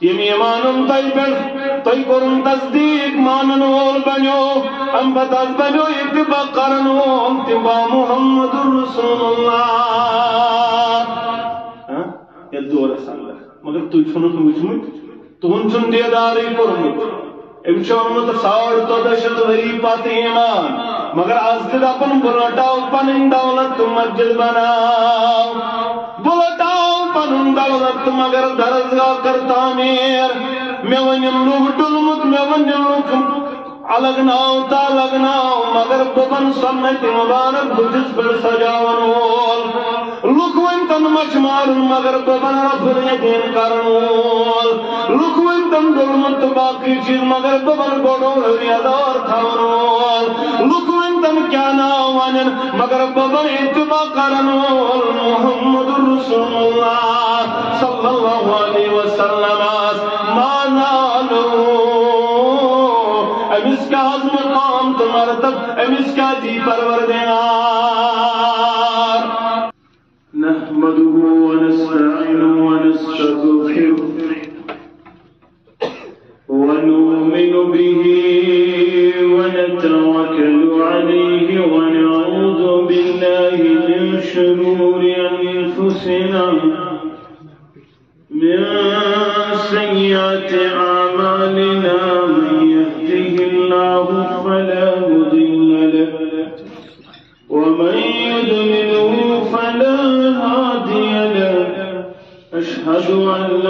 M ایمانن تئی پہ تئی کرن تصدیق مانن وول بنو ام پتہ بنو اتباع کرن وول اتباع محمد رسول اللہ ہاں یہ دور اللہ مگر تو چھنن وچمت تہن چھن دیدارے کورمت ام چھونمت ساڑ ژۄدہ شیٚتھ ؤری پتہٕ ایمان مگر آز تہِ دپن بہٕ رٹاو پنٕنۍ دولت تہٕ مسجد بناو بہٕ لٹاو پنُن دولت مگر درسگاہ کر تعمیر مےٚ ؤنِم لوٗکھ ڈُلمُت مےٚ ؤنِم لوٗکھ الگ ناو تا الگ ناو مگر ببن سنت مبارک بجس پر سجاون وول لوک ون تن مچ مارن مگر ببن رفر یقین کرن وول لوک ون تن ظلمت باقی چیز مگر ببن گوڑو ریادار تھاون وول لوک تن کیا ناو ونن مگر ببن اتباع کرن محمد رسول اللہ صلی اللہ علیہ وسلم امس کا نحمده ونستعينه ونستغفره. ونؤمن به ونتوكل عليه ونعوذ بالله من شرور أنفسنا. من سيئات أعمالنا من يهده الله أن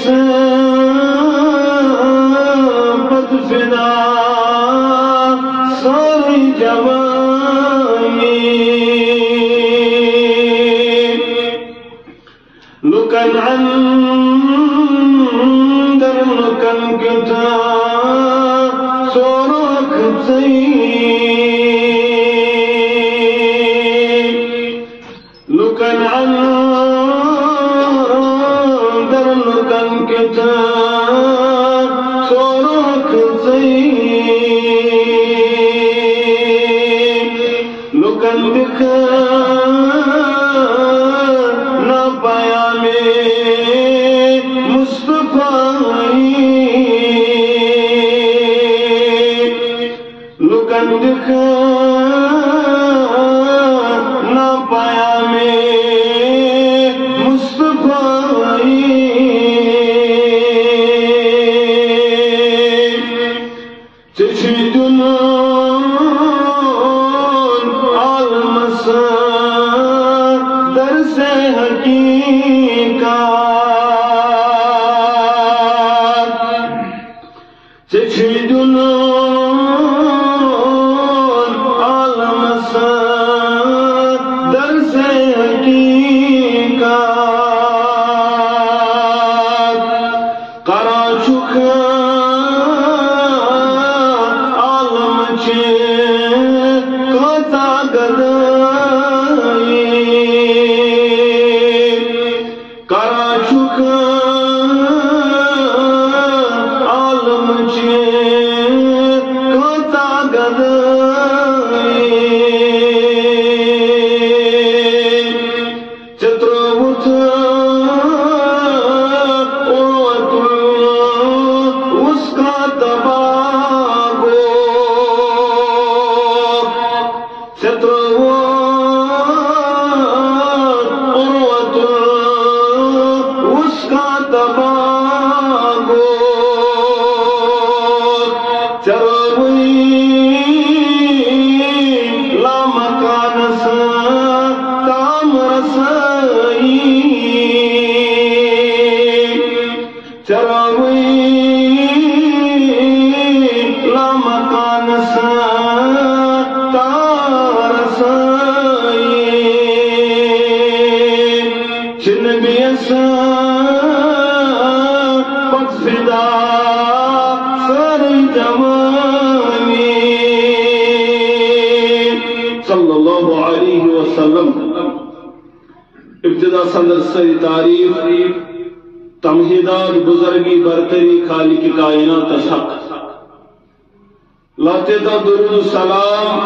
Listen. صلی اللہ علیہ وسلم. ابتدا صدر سری تعریف تمہیدات بزرگی برتری خالق کائنات حق لاتے دا درود و سلام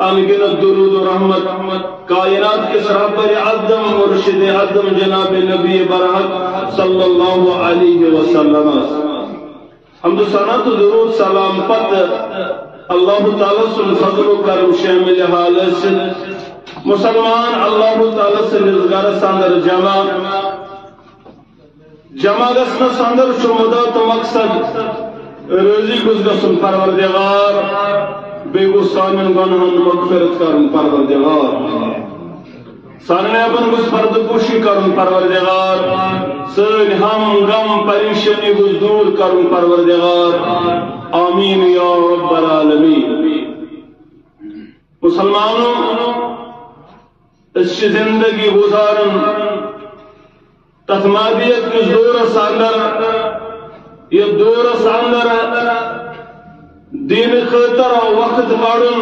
انگنت درود و رحمت۔ کائنات کے رہبر عدم مرشد عدم جناب نبی برحق صلی اللہ علیہ وسلم۔ حمد و ثنا تو درود، سلام پت۔ اللہ تعالی سن فضل و کرم شامل حالت مسلمان، اللہ تعالی سے نزگار ساندر جمع۔ جمع گسن ساندر شمدا تو مقصد روزی گز گسن پروردگار بے گو سامن گنہن مغفرت کرن پروردگار۔ سارنے اپن گز پرد پوشی کرن پروردگار۔ سن ہم غم، پریشانی گز دور کرن پروردگار۔ آمین یا رب العالمین۔ مسلمانوں، اس زندگی گزارن تتمادیت کس دور ساندر، یہ دور ساندر، دین خطر وقت کڑن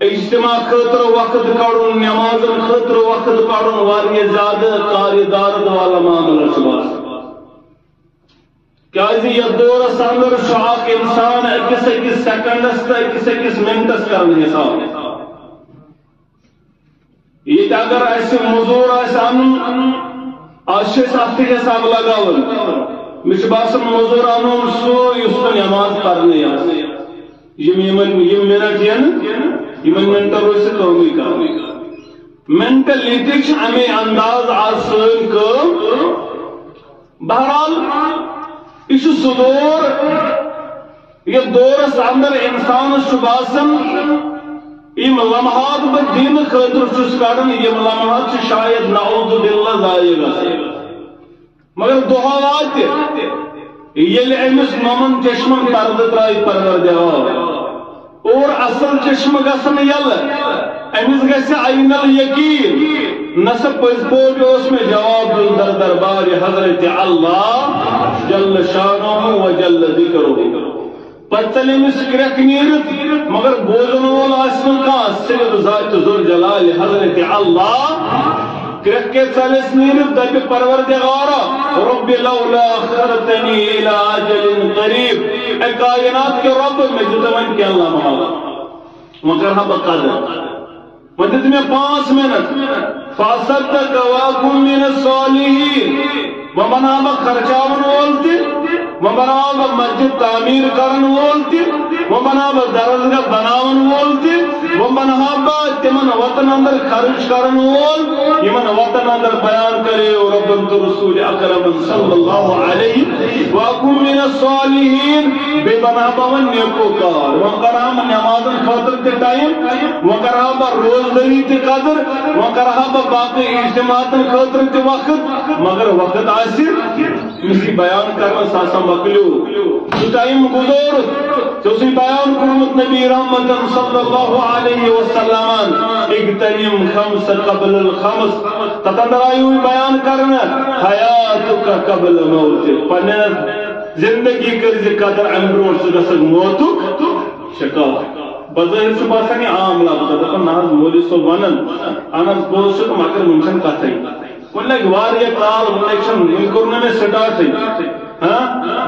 اجتماع خطر وقت کڑن نماز خطر وقت کڑن واریہ زیادہ کاری دارد والا معاملہ شباس کیازِ جی یہ دور ساندر شاک انسان اکس اکس سیکنڈس تا اکس اکس منٹس کرن حساب۔ یہ اگر ایسے مزور ایسے انن آج سے حساب لگاون مش باسم مزور انن سو یس نماز پڑھنے منٹ ین یمن منٹ روز قومی کا منٹل لیتک امی انداز آسان کو بہرحال یہ صدور یہ دورس اندر انسان باسان یم لمحات بہ دین خاطر چھس کڑان یم لمحات چھ شاید نعوذ باللہ ضائع گژھان مگر دہا وات یل امس ممن چشمن پرد ترائی پروردگار. اور اصل چشم گژھن یل. امس گژھِ عین الیقین. نسا پز پوٹ اس میں جواب دل در دربار حضرت اللہ جل شانہ و جل ذکرہ پتل امس کرک نیرت، مگر بوزن وول آسن کان صرف ذات ذل جلال حضرت اللہ۔ کرک کے چلس نیرت دب پروردگارا رب لولا اخرتنی الى اجل قریب۔ اے کائنات کے رب، میں جتمن کے اللہ محالا مگر ہم بقدر مدد میں پانچ منٹ فاصدق واکم من الصالحین۔ ومن ومنا خرچاون وولتی وہ بناو بہ مسجد تعمیر کرن وول تہ وہ بناو بہ درسگاہ بناون وول تہ وہ بناو بہ تمن وطن اندر خرچ کرن وول یمن وطن اندر بیان کرے رب رسول اکرم صلی اللہ علیہ واکم من الصالحین، بے بناو بہ نیکو کار۔ وہ کرا نماز خاطر تے ٹائم وہ کرا بہ روزداری تے قدر وہ کرا بہ باقی اجتماعات خاطر تے وقت، مگر وقت آسی اسی بیان کرنا ساسا مکلیو تو ٹائم گزور تو اسی بیان کرمت نبی رحمت صلی اللہ علیہ وسلم اگتنیم خمس قبل الخمس. تتندر آئی ہوئی بیان کرنا، حیاتک قبل موت. پنے زندگی کرزی قدر عمرون سگسک موتک شکاف بظاہر سے باسا کہ عام لفظ دپن نہ مولی سو ونن. انا بوز تو مگر منشن کتھائی ونک واریہ کال ونک ون کور میں سٹارٹ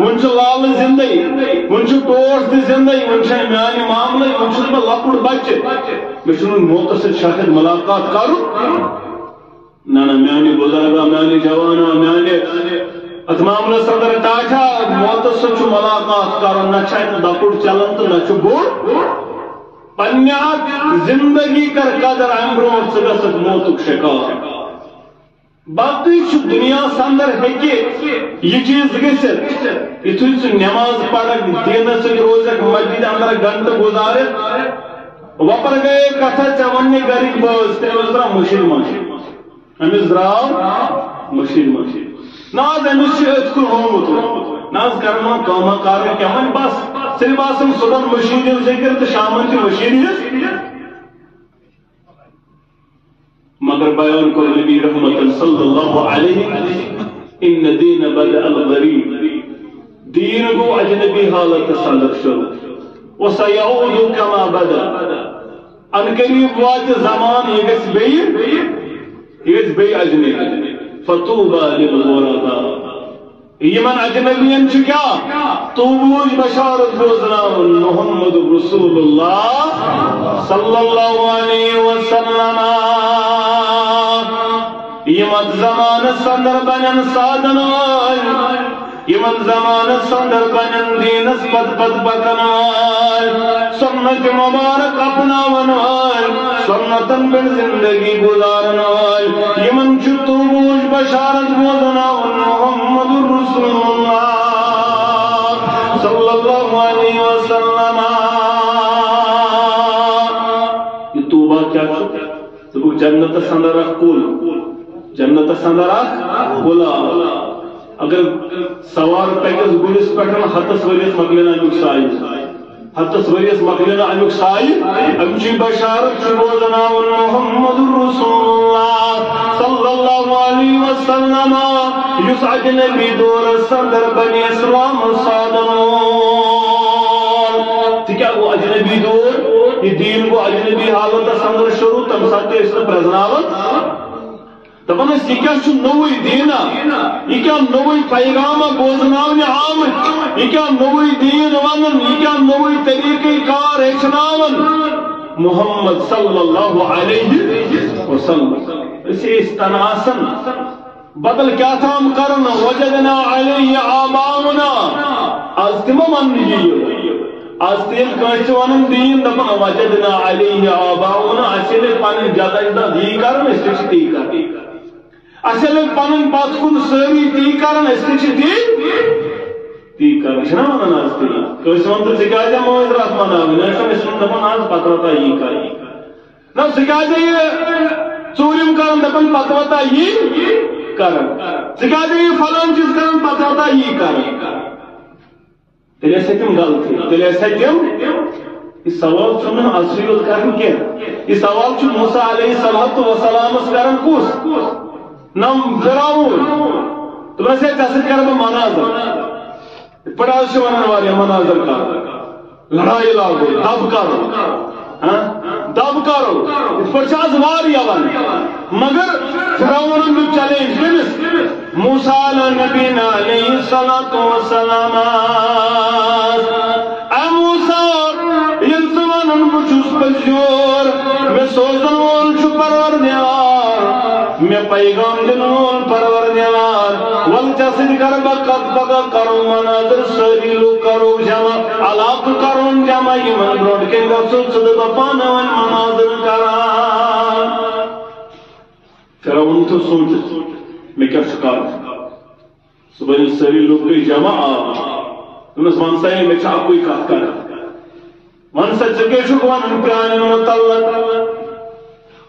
ون لال زندگی ون ٹوٹ تہ زندگی ون میانہ معاملے ون بہ لکٹ بچہ مے موت ست شاید ملاقات کر نہ نہ بزرگا میانہ جوانا میانہ ات معاملہ صدر ٹاٹا موت ست ملاقات کر نہ لکٹ چلان تو نہ بوڑ پنیات زندگی کر قدر امبرو ثہ موتک شکار باقی دنیا اندر ہیکہ یہ چیز گھت یتھے ثہ نماز پڑھ دین سی روز مسجد اندر گھنٹہ گزار وپر گئے کتھا ژے ون گرک بٲژ تٔمِس درٛاو مٔشیٖد منٛز أمِس درٛاو مٔشیٖد منٛز نہ حظ أمِس چھُ أتھۍ کُن ہومُت نہ حظ وۄنۍ وۄنۍ بس صرف آسان صبحن مٔشیٖد ہِنٛز ذِکر تہٕ شامن تہِ مٔشیٖد ہِنٛز مگر بیان کو نبی رحمت صلی اللہ علیہ ان دین بدأ الغریب. دین کو اجنبی حالت صدر شروع وسيعود كما بدا. ان قریب وات زمان یہ گس بی؟ یہ گس بی اجنبی. فطوبى للغرباء یمن اجنبین چھ کیا توبوج بشارت بوزناون محمد رسول اللہ صلی اللہ علیہ وسلم. یمن زمان سندر بنن سادن یمن زمان سندر بنن دینس پد پد پکن سنت مبارک اپنا ونوال سنتن پر زندگی گزارن یمن چھتو بوش بشارت بوزنا محمد رسول اللہ صلی اللہ علیہ وسلم یہ توبہ کیا چھو جنت سندر کول جنت سندر بلا اگر سوار پکس گلس پہ ہتس ورس مکلین امیک سائی۔ ہتس ورس مکلین امیک سائی۔ امچی بشارت روزنا محمد رسول اللہ صلی اللہ علیہ وسلم۔ یس اجنبی دور صدر بنی اسلام صادنون تکیا وہ اجنبی دور، یہ دین کو اجنبی حالت سندر شروع تم ساتھ اس نے پرزناوت دپان یہ کیا نوئی دینا یہ کیا نوئی پیغام بوزناون آمت یہ کیا نوئی دین ونن؟ یہ کیا نوئی طریقہ کار ہچناون محمد صلی اللہ علیہ وسلم۔ اسی اس تناسن بدل کیا تھا ہم کرنا وجدنا علیہ آباؤنا از تم من یہ۔ از تیل کنچ ونن دین دپان وجدنا علیہ آباؤنا۔ اسی پانی جدہ دی کرن اس تی کرن اصل پن پت کن سی تی کر تی؟ کر ونان آز تی کٲنٛسہِ ووٚن تہٕ ژٕ کیٛازِ مٲنٛزرات مناوٕنۍ أسۍ آز وتا کر نہ ژوٗرِم کران دَپان پتہٕ وتا یی کران ژٕ یہِ فلٲنۍ چیٖز کران پتہٕ وتا کران تیٚلہِ ٲسۍ تِم غلطی تیٚلہِ ٲسۍ تِم یہ سوال چھُنہٕ اصلی یوت کران کینٛہہ یہ سوال چھُ موسیٰ علیہ الصلوۃ والسلامس کران کُس نم فراؤن تِمن ٲسۍ ژےٚ سۭتۍ کرٕ مناظر یِتھ پٲٹھۍ ونان واریاہ مناظر کر لڑائی لاگو، دب کرو ہاں؟ دب کرو یِتھ پٲٹھۍ چھِ مگر فراؤنن دیُت چیلنج کٔمِس موسیٰ علیہ نبینا علیہ الصلوۃ والسلام۔ اے موسیٰ ییٚلہِ ژٕ ونان بہٕ چھُس پٔزیور مےٚ سوزن وول چھُ پروردگار مےٚ پیغام دِنہٕ وول پروردگار ول ژےٚ سۭتۍ کرٕ کرو مناظر سٲری کرو جمع علاقہٕ کرون جمع یِمن برونٛٹھ کَنۍ گژھو ژٕ دَپکھ پانہٕ ؤنۍ مناظر کران فرعون تھو سوٗنٛچِتھ مےٚ کیٛاہ چھُ کرُن صُبحن ییٚلہِ جمع آ دوٚپنس وَن سا ہے مےٚ چھِ اَکُے کتھ کران ون سا ژٕ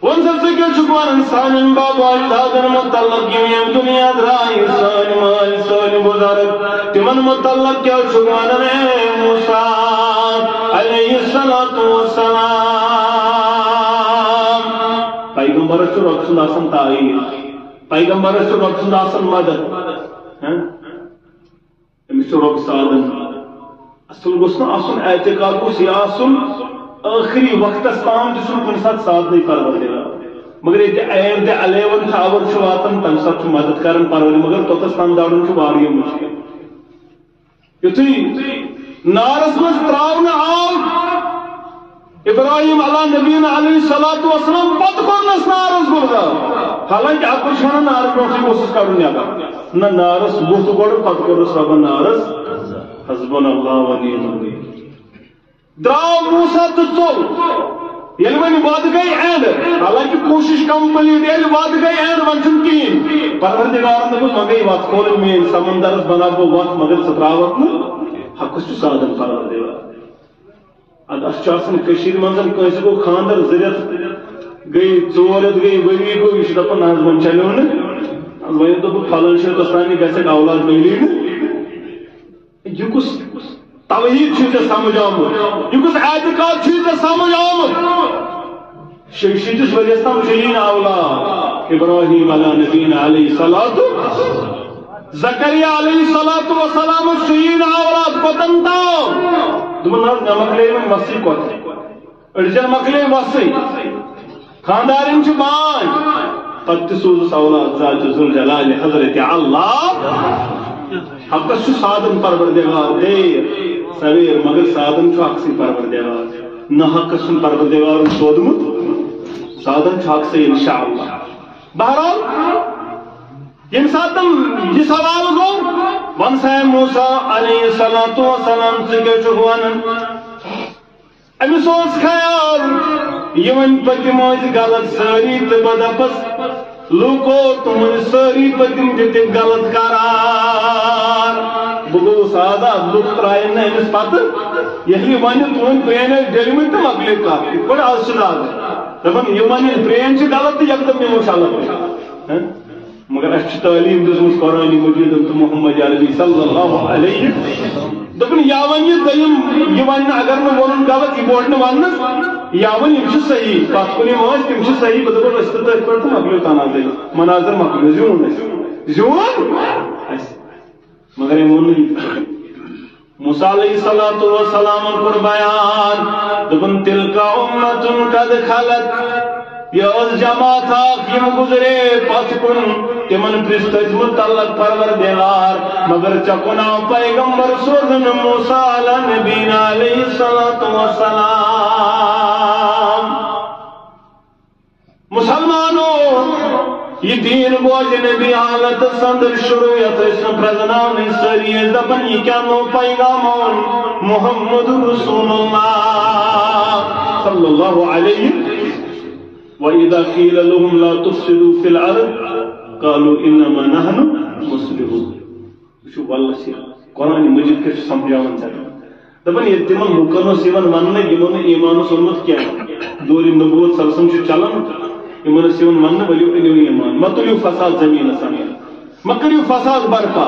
کیٛاہ چھُکھ ونان پرٛانٮ۪ن متعلق ون سا ژٕ کیٛاہ چھُکھ ونان سانٮ۪ن بابا دادن متعلق یِم ییٚمہِ دُنیا درٛایہِ سٲنۍ مٲلۍ سٲنۍ موسیٰ علیہ الصلوۃ والسلام پیغمبرس چھُ رۄب سُنٛد آسان تعریٖف پیغمبرس چھُ مدد أمِس چھُ رۄب سادن اصل گوٚژھ نہٕ اعتقاد گوٚژھ یہِ ٲخری وقتس تام تہِ چھُنہٕ کُنہِ ساتہٕ سادنٕے پروردگار مگر ییٚتہِ ایم تہِ الیون خبر چھُ واتان تمہِ ساتہٕ مدد کران پروردگار مگر توٚتس تام دورُن چھُ واریاہ مُشکل یُتھُے نارس منٛز تراونہٕ آو۔ ابراہیم علیٰ نبیٖن علیہ صلات وسلام پتہٕ کوٚرنس نارس گُردار حالانکہِ اکُر چھُ ونان نارس برونٛٹھٕے گوٚژھُس کڑُن نٮ۪بر نہ نارس بُتھ گۄڈٕ پتہٕ کوٚرُس رۄبن نارس حسبن اللہ و ونعم الوکیل۔ درٛاو موسا تہٕ ژوٚل ییٚلہِ وۄنۍ وَد گٔے اینڈ حالانکہِ کوٗشِش کمپلیٖٹ ییٚلہِ وَد گٔے اینڈ وۄنۍ چھُنہٕ کِہیٖنۍ پروردگارن دوٚپُس وۄنۍ گٔے وَتھ کھولٕنۍ میٲنۍ سمندرس بناو بہٕ وَتھ مگر ژٕ تراوکھ نہٕ حقس چھُ سادن پروردگار ادٕ اَسہِ چھُ آسان کٔشیٖرِ منٛز کٲنٛسہِ گوٚو خانٛدر زٕ رٮ۪تھ گٔے ژور رٮ۪تھ گٔے ؤری گوٚو یہِ چھُ دپان نہ حظ وۄنۍ چلیو نہٕ وۄنۍ دوٚپُکھ فلٲنۍ اولاد میلی نہٕ یہ کس توحید چھُ ژےٚ سمجھ آمُت یہ کس اعتقاد چھُ ژےٚ سمجھ آمُت شیٚیہِ شیٖتِس ؤرِیس تام شہین اولاد ابراہیم علیہ نبیٖن علیہ صلات زکریا علیہ صلات وسلام شہین اولاد کوتن تام دوٚپُن حظ مےٚ مۄکلے وۄنۍ وصی کوتھ أڑجن مۄکلے وصی خاندارٮ۪ن چھِ بانۍ پتہٕ تہِ سوزُس اولاد ذات ذوالجلال حضرت اللہ۔ حقس چھُ سادن پروردگار۔ دیر سویر مگر سادن چھُ اکسٕے پروردگار. نہ حقس چھُنہٕ پروردگارن سودمُت سادن چھُ اکسٕے انشاء اللہ بہرحال ییٚمہِ ساتہٕ تِم یہِ سوال گوٚو ون سا موسا علیہ صلاتُ وسلام ژٕ کیٛاہ چھُکھ ونان أمِس خیال یہِ وۄنۍ پٔتِم ٲسۍ غلط سٲری تہٕ بہٕ دپس لوکو تمہن ساری پتم تہ غلط کران بہ گوس آزاد لوک ترائن نا امس پتہ ییٚلہِ یہِ ونہِ تُہنٛد پرٛین ٲسۍ ڈٔلمٕتۍ تہٕ مۄکلے کتھ یِتھ پٲٹھۍ آز چھِ دپان یہِ ونہِ پرٛین چھِ غلط تہٕ یکدم نِمو شلت ہاں؟ مگر اَسہِ چھِ تعلیٖم دِژمٕژ قرآنِ مجیٖدن تہٕ محمد عربی صلی اللہ علیہ دپان یا ون یہ دٔیِم یہِ اگر نہٕ ووٚنُن غلط یہِ بوٹ نہٕ وننس یا ون یِم چھِ صحیح پتھ کُن یِم ٲسۍ تِم چھِ صحیح بہٕ دپان أسۍ تہٕ تٔتھۍ پٮ۪ٹھ تہٕ مۄکلیو مناظر مۄکلیو زیوٗن اَسہِ زیوٗن؟ اَسہِ مگر أمۍ جی ووٚن موسیٰ علیہ الصلوۃ والسلام کوٚر بیان دپان تِلکا اُمتُن قد خلت، یہ اس جماعت اکھ یم گزرے پتھ کن تمن پرستھ متعلق پروردگار، مگر چکنا پیغمبر سوزن موسیٰ علیہ نبی علیہ الصلوۃ والسلام۔ مسلمانوں یہ دین بوج نبی حالت سندر شروع یت اس پرزناونی سری دپن یہ کیا نو پیغام محمد رسول اللہ صلی اللہ علیہ وإذا قيل لهم لا تفسدوا في الأرض قالوا إنما نحن مسلمون۔ شو والله سيا قرآن مجید کے سمجھاون ژےٚ دپان یہ تمن لوکن اس یوان وننے یمو نے ایمان سنمت کیا۔ دور نبوت سلسم چھ چلان یمن اس یوان وننے ولیو انیو ایمان مطلیو فساد زمین سمین مکریو فساد برپا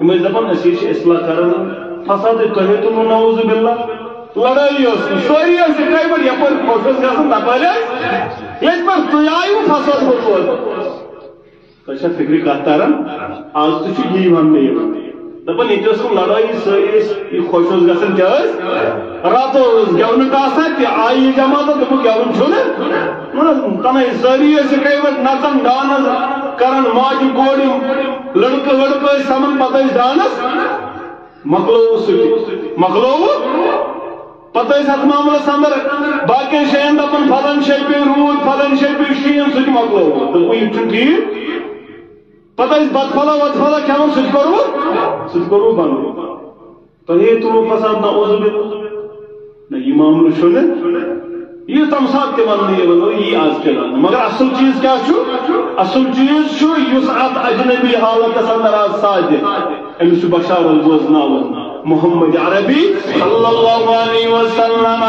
یمن دپان اسی چھ اصلاح کرن فساد تہے تو نعوذ باللہ لڑائی اس سوری اس کئی بار یپر کوشش کرن تپالے ایک بار تو آئیو فساد ہوتو کشا فکری کاتارن آج تو چھ یہ وننے یہ دپان یہ لڑائی ساری خوش گھن کیا رات گون تو آئی جماعت دپ گون چھ تنہا ساری نچان ڈانس کران ماجہ کوڑ لڑکہ لڑکہ سمان پتہ ڈانس مکلو سہ مکلو پتہ ات معاملس اندر باقی جائن دپان فلن جائے پہ رود فلن جائے پہ شین سہ مکلو دپ یہ ٹھیک پتہ بت پھلا وت پھلا کھان سہ کرو سہ کرو بند تہے تو فساد نہ اوزو اوز نہ یہ معاملہ چھنے یہ تم سات تہ ون یہ ونو یہ آج کے لان مگر اصل چیز کیا چھو اصل چیز چھو یس ات اجنبی حالت اندر آج ساجد امس بشار البوز ناو محمد عربی صلی اللہ علیہ وسلم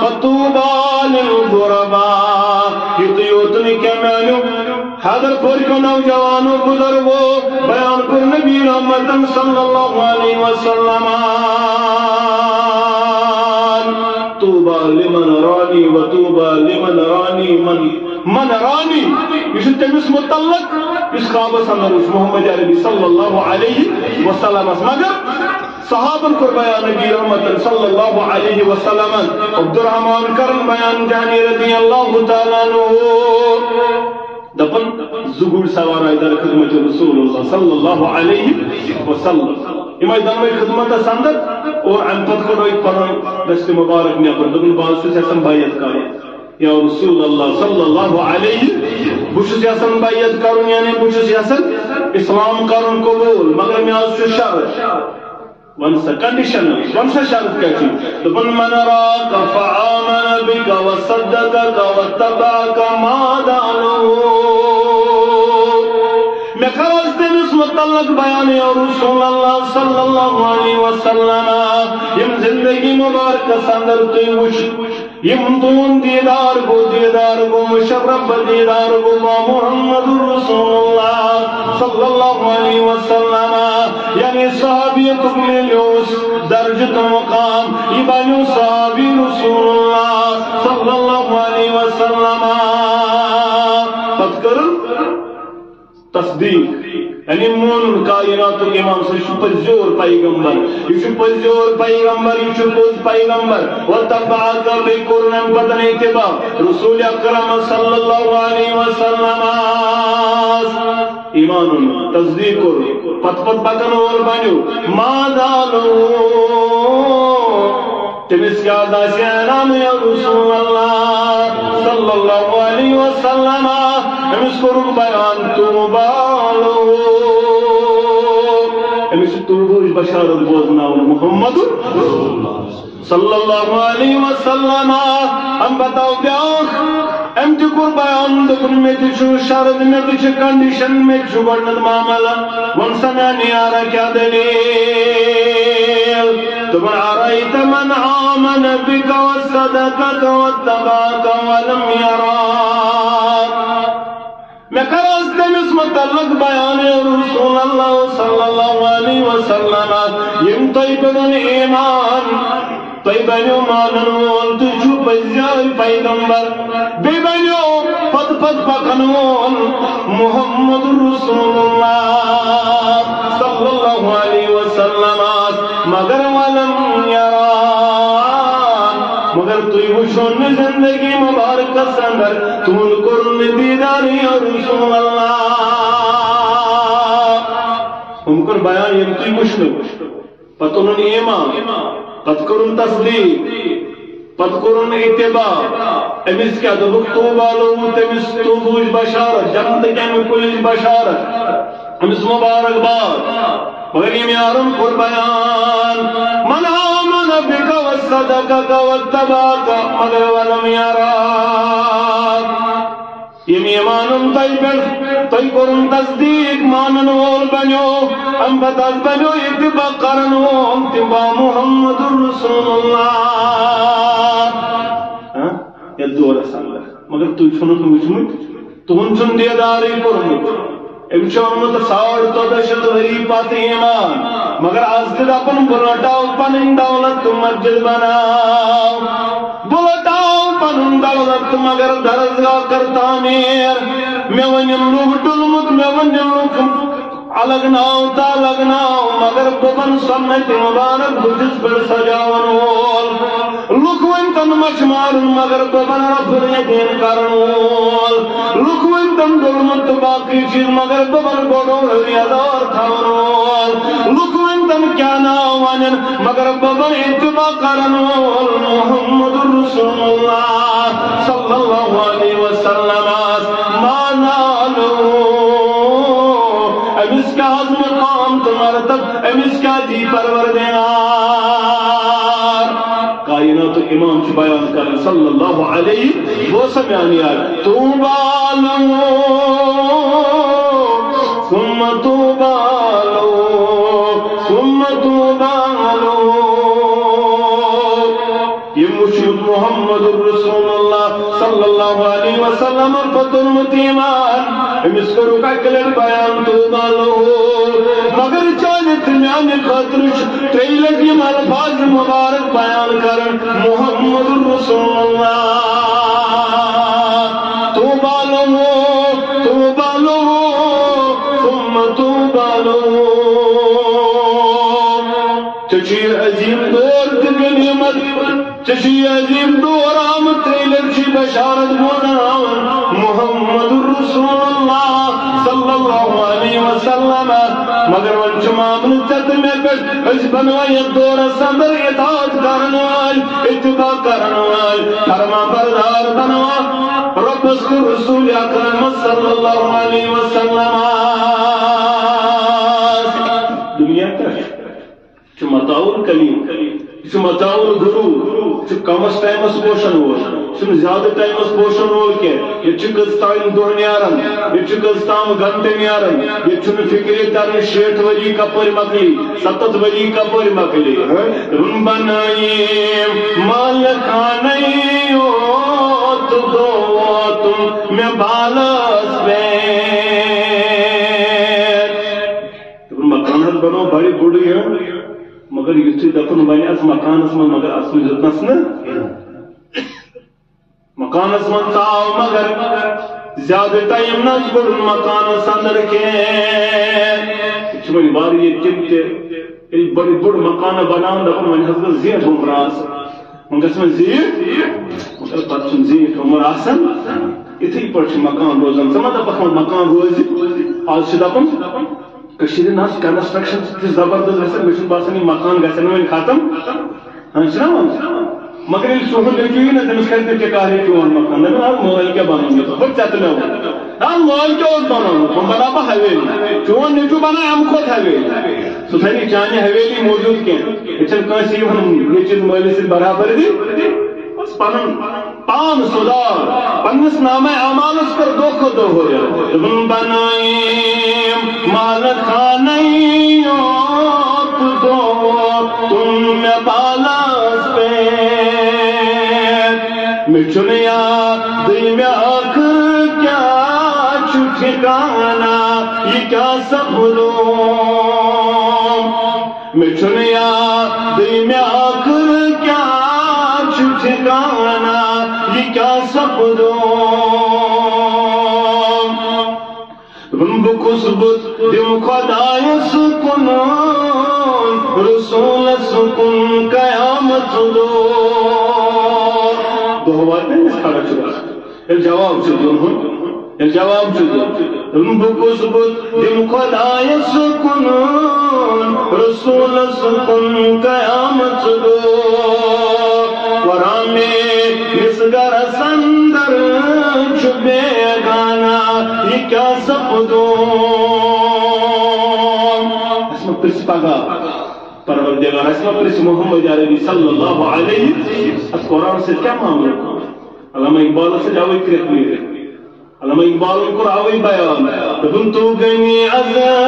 فتوبہ للغرباء یطیوتنی کمانو حضر پور کو نوجوانوں بزرگوں بیان کر نبی رحمت صلی اللہ علیہ وسلم۔ توبا لمن رانی و توبا لمن رانی، من من رانی۔ یہ تمس متعلق اس خواب اندر اس محمد عربی صلی اللہ علیہ وسلم۔ مگر صحابن کر بیان نبی رحمت صلی اللہ علیہ وسلم۔ عبد الرحمن کرن بیان جانی رضی اللہ تعالیٰ عنہ۔ دپن زگوڑ سوار آئی در خدمت رسول اللہ صلی اللہ علیہ وسلم. اما دنوی خدمت سندر اور ام پت کڑوئی پنن دست مبارک نیپر دبن باز سے سیسن بایت کاری. یا رسول اللہ صلی اللہ علیہ بوش سیاسن بایت کرن یعنی بوش سیاسن اسلام کرن قبول مگر میں آج شرط ونسا کنڈیشن ونسا شرط کیا چیز دبن من راک فآمن بک وصدقک واتبعک ما دانو متعلق بیان یا رسول اللہ صلی اللہ علیہ وسلم یم زندگی مبارک سندر تی وش یم تون دیدار گو دیدار گو مشرف دیدار گو محمد رسول اللہ صلی اللہ علیہ وسلم یعنی صحابیت ملیوس درجت مقام یہ صحابی رسول اللہ صلی اللہ علیہ وسلم۔ پت تصدیق۔ یعنی مون کائنات امام سے شو پزور پیغمبر، یہ شو پزور پیغمبر، یہ شو پوز پیغمبر. و تبعات بے قرن بدن اتباع. رسول اکرم صلی اللہ علیہ وسلم ایمان تصدیق کر پت پت پکن اور بنیو. ما دالو تمس یاد آسی نام یا رسول اللہ صلی اللہ علیہ وسلم امس کرو بیان تو بالو امس تو بشار بوزنا محمد صلی اللہ علیہ وسلم۔ ہم بتاؤ بیاخ ام تہ کور بیان دپن میں تہ چھو شرط میں تہ چھ کنڈیشن میں چھو گۄڈنیٚتھ معاملہ، ون سا مےٚ نیارا کیا دلیل؟ دپن ارأيت من آمن بك وصدقك واتبعك ولم يراك میں کراز تمس متعلق بیان رسول اللہ صلی اللہ علیہ وسلم۔ یم تۄہہِ بدن ایمان تۄہہِ بنیو مانن وول تہٕ چھُ پٔزۍ پیغمبر۔ بیٚیہِ بنیو پتہٕ پتہٕ پکن وول محمد رسول اللہ صلی اللہ علیہ وسلم۔ مگر تُہۍ وٕچھو نہٕ زندگی مبارک اندر تُہُنٛد کوٚر نہٕ دیدار رسول اللہ۔ ہم کر بیان یم تُہۍ وٕچھنو پتہٕ ایمان۔ پت کرن تصدیق۔ پت کرن اتباع۔ امس کیا دبک تو بالو تمس تو بوج بشارت، جنت کم کل بشارت۔ امس مبارک باد۔ مگر یہ میارم پر من آمن بک وصدقک واتباک مگر ولم یراک یم ایمانن تئی پہ تھی کورن تصدیق مانن وول بنو ام پتہ بنو اتباع کرن وول اتباع محمد رسول اللہ یل دورس اللہ مگر تو تھی چھنک وچمت تہن چھن دیدارے کورمت ام چونمت ساڑ ژۄدہ شیٚتھ ؤری پتہٕ ایمان مگر آز تہِ دپن بہٕ لٹاو پنٕنۍ دولت تہٕ مسجد بناو بہٕ لٹاو پنُن دولت مگر درسگاہ کر تعمیر مےٚ ؤنِم لُکھ ڈُلمُت مےٚ ؤنِم لُکھ الگ ناو تا الگ ناو مگر ببن سنت مبارک بجس پر سجاون وول لوک ون تن مچ مارن مگر ببن رب یقین کرن وول لوک ون تن ظلمت باقی چیز مگر ببن گوڑو ریادار تھاون وول لوک تن کیا ناو ونن مگر ببن اتباع کرن محمد رسول اللہ صلی اللہ علیہ وسلم امس کا دی پروردگار۔ کائنات امام چھ بیان کر صلی اللہ علیہ وہ سمیانی آئے تو بالو ثم تو بالو ثم تو بالو یہ مشہد محمد رسول اللہ صلی اللہ علیہ وسلم فتن متیمان امس کرو کا کلر بیان تو بالو مگر چانت میان خاطر تریلت یم الفاظ مبارک بیان کرن. محمد رسول اللہ. تو بالو تو بالو ثم تو بالو چشی عظیم دور تغنیمت چشی عظیم دور آمد بشارت بونا محمد رسول اللہ صلی اللہ علیہ وسلم. مگر ون چمامن چت میں پہ اس بنوائی دور صدر اطاعت کرنوال اتباع کرنوال فرما بردار بنوا رب اس اسکر رسول اکرم صلی اللہ علیہ وسلم. دنیا کا چھ متاول کلیم چھ متاول گرو کمس ٹائمس پوشن وول زیادہ ٹائمس پوشن وول کی یہ چھ کس تائم دہ نیران یہ چھ کس تام گھنٹے نیران یہ چھ فکر تر شیٹ وری کپر مکلی ستت وری کپر مکلی بنائی مال کھانے تو دو تم میں بالس مکان بنو بڑی بڑی ہے مگر یتھے دفن بنی اس مکانس من مگر اصل یتنس نا مکانس من تاو مگر زیادہ ٹائم نہ بڑ مکانس اندر کے چھ بار یہ تم تے بڑی بڑ مکان بنان، دپن ون حضرت زیٹ عمر آس من گس من زیٹ مگر پتہ چھ زیٹ عمر آسن اتھے پٹ مکان روزان۔ سما دپک مکان روزی آز چھ دپن کشیر کنسٹرکشن تہ زبردست گژھان مےٚ باسان یہِ مکان گژھن وۄنۍ ختم ہاں مگر ییٚلہِ سوہن لیکھِو نا تٔمِس کھسہِ نہٕ ٹِکارے چون مکان؟ دپان آز مٲلۍ کیٛاہ بنومُت بہٕ ژےٚ تہٕ مےٚ ووٚن مٲلۍ کیٛاہ اوس وۄنۍ بہٕ حویلی۔ چون نیٚچوٗ بناو اَمہِ کھۄتہٕ حویلی۔ سُہ تھاوِ نہٕ چانہِ حویلی موٗجوٗد کینٛہہ ییٚتہِ چھنہٕ کٲنٛسہِ یِوان نیٚچوِس مٲلِس سۭتۍ برابردی تام سدار پنس نام اعمالس پر دو کو دو ہو جائے تم بنائی مال خانیوں دو، تم میں بالاس پہ. مچھنیا دل میں آخر کیا چھٹکانا یہ کیا سب لو مچھنیا دل میں آخر کیا خدا سکون، رسول سکون، قیامت دو۔ جواب چلو الجواب شدو انبكو سبت دم خدای سکنون رسول سکن قیامت شدو ورامے مسگر سندر چھپے گانا، یہ کیا سپدون اَسہِ پروردگار اَسہِ مہ پرٛژھِ محمد عربی صلی اللہ علیہ اَتھ قرآن سۭتۍ کیٛاہ معاملہٕ؟ علامہ اقبالس سۭتۍ آوٕے کرٛٮ۪کھ نیٖرِتھ علامہ اقبال کو راوی بیان۔ دبن تو گنی عذاب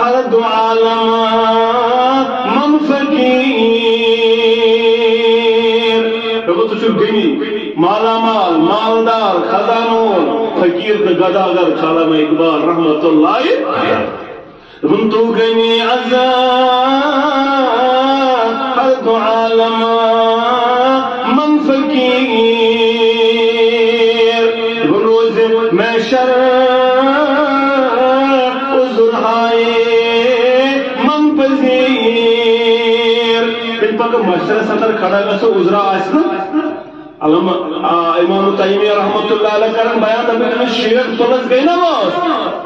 ہر دو عالم من فقیر۔ دبن تو چھو گنی، مالا مال، مالدار، خزانون، فقیر تو گداگر علامہ اقبال، رحمت اللہ دبن تو گنی عذاب ہر دو عالم، من فقیر۔ روز محشر من پذیر۔ پھر پکا محشر سطر کھڑا علامہ امام تیمیہ رحمت اللہ علیہ کرن بیان دبی شیخ سلس گئی نا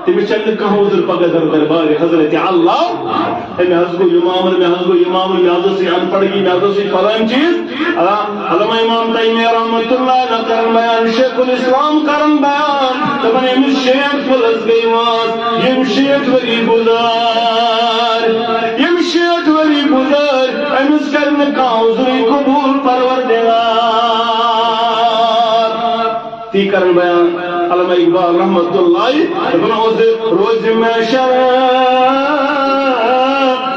تمہیں چلنے کہاں عذر دربار حضرت اللہ میں حض امام میں حض کو امام میں حض سے ان حض فلان چیز علامہ امام تیمیہ اللہ علیہ کرن بیان شیخ الاسلام کرن بیان شیخ یم شیخ گزار یم شیخ گزار امس کرن عذر اقبال رحمت اللہ ابن عذر روز محشر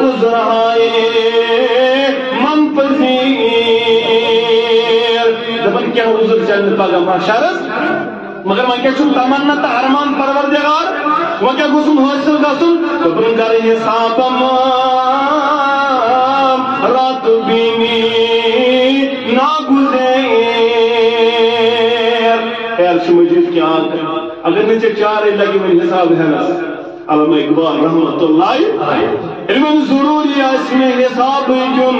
عذر آئے من پذیر۔ دبن کیا عذر چلنے پاگا محشرس مگر من کیا چھو تمنا تا ارمان پروردگار وہ کیا گسن حاصل گسن دبن کر حساب مان رات بینی ناگزیر۔ اے مجید کی آنکھ اگر نیچے چارے لگی من حساب ہے نا، علامہ اقبال رحمت اللہ علم ضروری اس میں حساب جن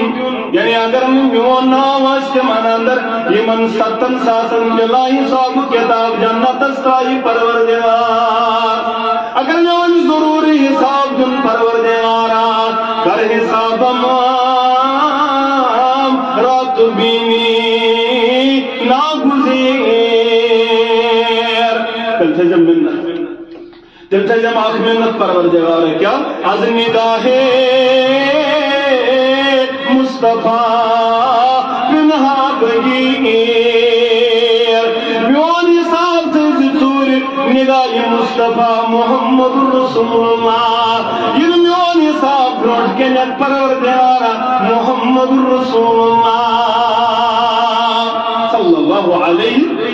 یعنی اگر من میون نام اس کے من اندر یہ من ستن ساتن جلا حساب کتاب جنت استائی پروردگار تلتزم منت تلتزم آخ منت پروردگار کیا از نگاہ مصطفیٰ پنہا بگیر میون حساب تز طور نگاہ مصطفیٰ محمد رسول اللہ یہ میون حساب بروٹ کے نیت پروردگار محمد رسول اللہ صلی اللہ علیہ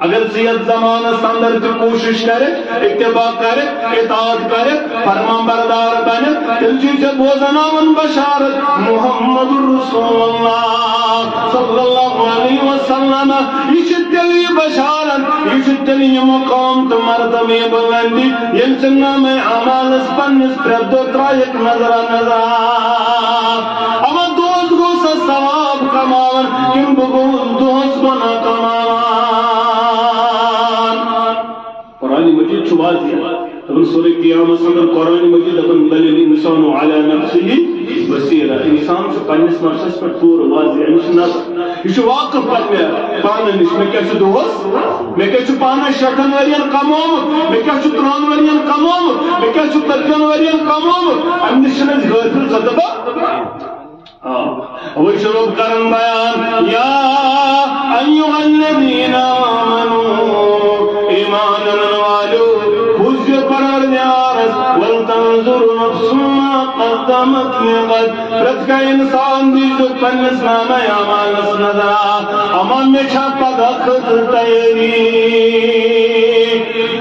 اگر زیاد زمانہ اندر تو کوشش کرے، اتباع کرے، اطاعت کرے فرمان بردار بنے، دل چی سے بوزناون بشارت، محمد رسول اللہ صلی اللہ علیہ وسلم یہ دلی بشارت یہ دلی مقام تو مرتبہ بلندی یہ سننا میں عمال اس پنس پر دو ترائک نظر نظر۔ اما دوست کو سا ثواب کماون، کم بگوز دوست کو نہ کماون۔ ابن سورہ قیامت اندر قرآن مجید ابن بل الانسان علی نفسه بصیرہ۔ انسان سے پنس نفسس پر پور واضح امس یہ چھو واقف پنہ پانہ نش۔ میں کیا چھو دوست؟ میں کیا چھو پانہ شٹن ورین کموم میں کیا چھو تران ورین کموم میں کیا چھو ترکن ورین کموم ام نشنز غافل زدبا۔ وشرب کرن بیان۔ یا ایوہ الذین آمنوا ولتنظر نفس ما قدمت لغد رت کا انسان دی جو پنس نامہ امانس نظرا امان میں چھاپا دخت تیری.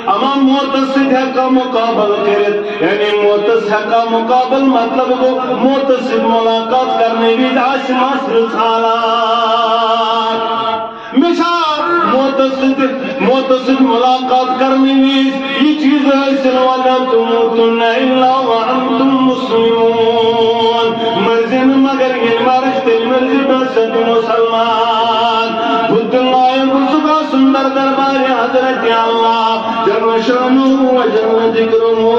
امان موتسد ہے کا مقابل کرت. یعنی موتس ہے کا مقابل مطلب کو موتسد ملاقات کرنے بھی داش مصر سالات مشا موتسد موتسد ملاقات کرنے بھی یہ چیز حاصل والا تموتن الا وانتم مسلمون۔ مرزن مگر یہ مرش تل مرزی بسد مسلمان۔ بدھ اللہ بزرگا سندر دربار حضرت اللہ۔ جل شانو و جل ذکرو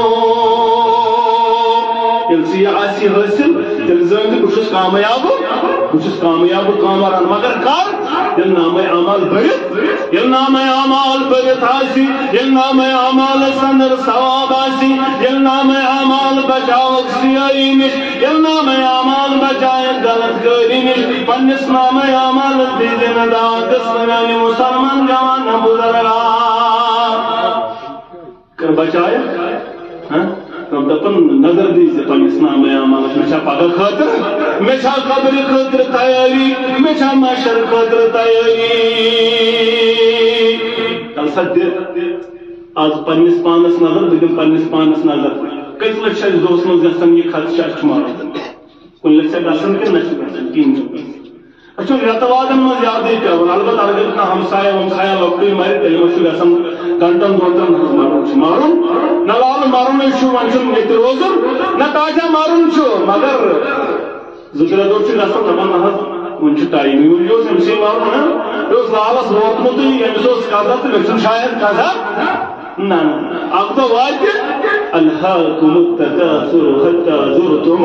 یل سی آسی حاصل تل زند بشس کامیاب بہت کامیاب کامران مگر کر یل نام اعمال بڑھت یل نام اعمال بڑھت آسی یل نام اعمال سندر ثواب آسی یل نام اعمال بچاو سیائی نش یل نام اعمال بچائے غلط کاری نش پنس نام اعمال دیدن دا دستنانی مسلمان جوان بزرگا کر بچائے ہاں؟ دپن نظر دیزِ پنس نام عملس مے چھا پگہ خاطر مے چھا قبر خاطر تیاری مے چھا خاطر تیاری۔ کل سا آز پنس پانس نظر بہٕ دِمہٕ پنس پانس نظر۔ کٔژ لچھ چھِ اَسہِ دۄہس منٛز خدشہ اَسہِ چھُ ماران کُنہِ لچھ چھا نہ چھُ گژھان اچھا رٮ۪تہٕ وادن منٛز البتہ اگر کانٛہہ ہمسایا ومسایا لۄکٹُے مرِ تیٚلہِ چھُ گژھان گنٹن دۄن ہٕنٛز مرُن چھُ مارُن نہ لالہٕ مرُنٕے چھُ وۄنۍ چھُنہٕ ییٚتہِ روزُن نہ چھُ مگر زٕ ترٛےٚ دۄہ گژھان نہ حظ وۄنۍ چھُ اوس اوس لالس ووتمُتٕے أمِس اوس قدر تہٕ مےٚ چھُنہٕ شاید قدر نہ اکھ دۄہ واتہِ التکاثر حتى زرتم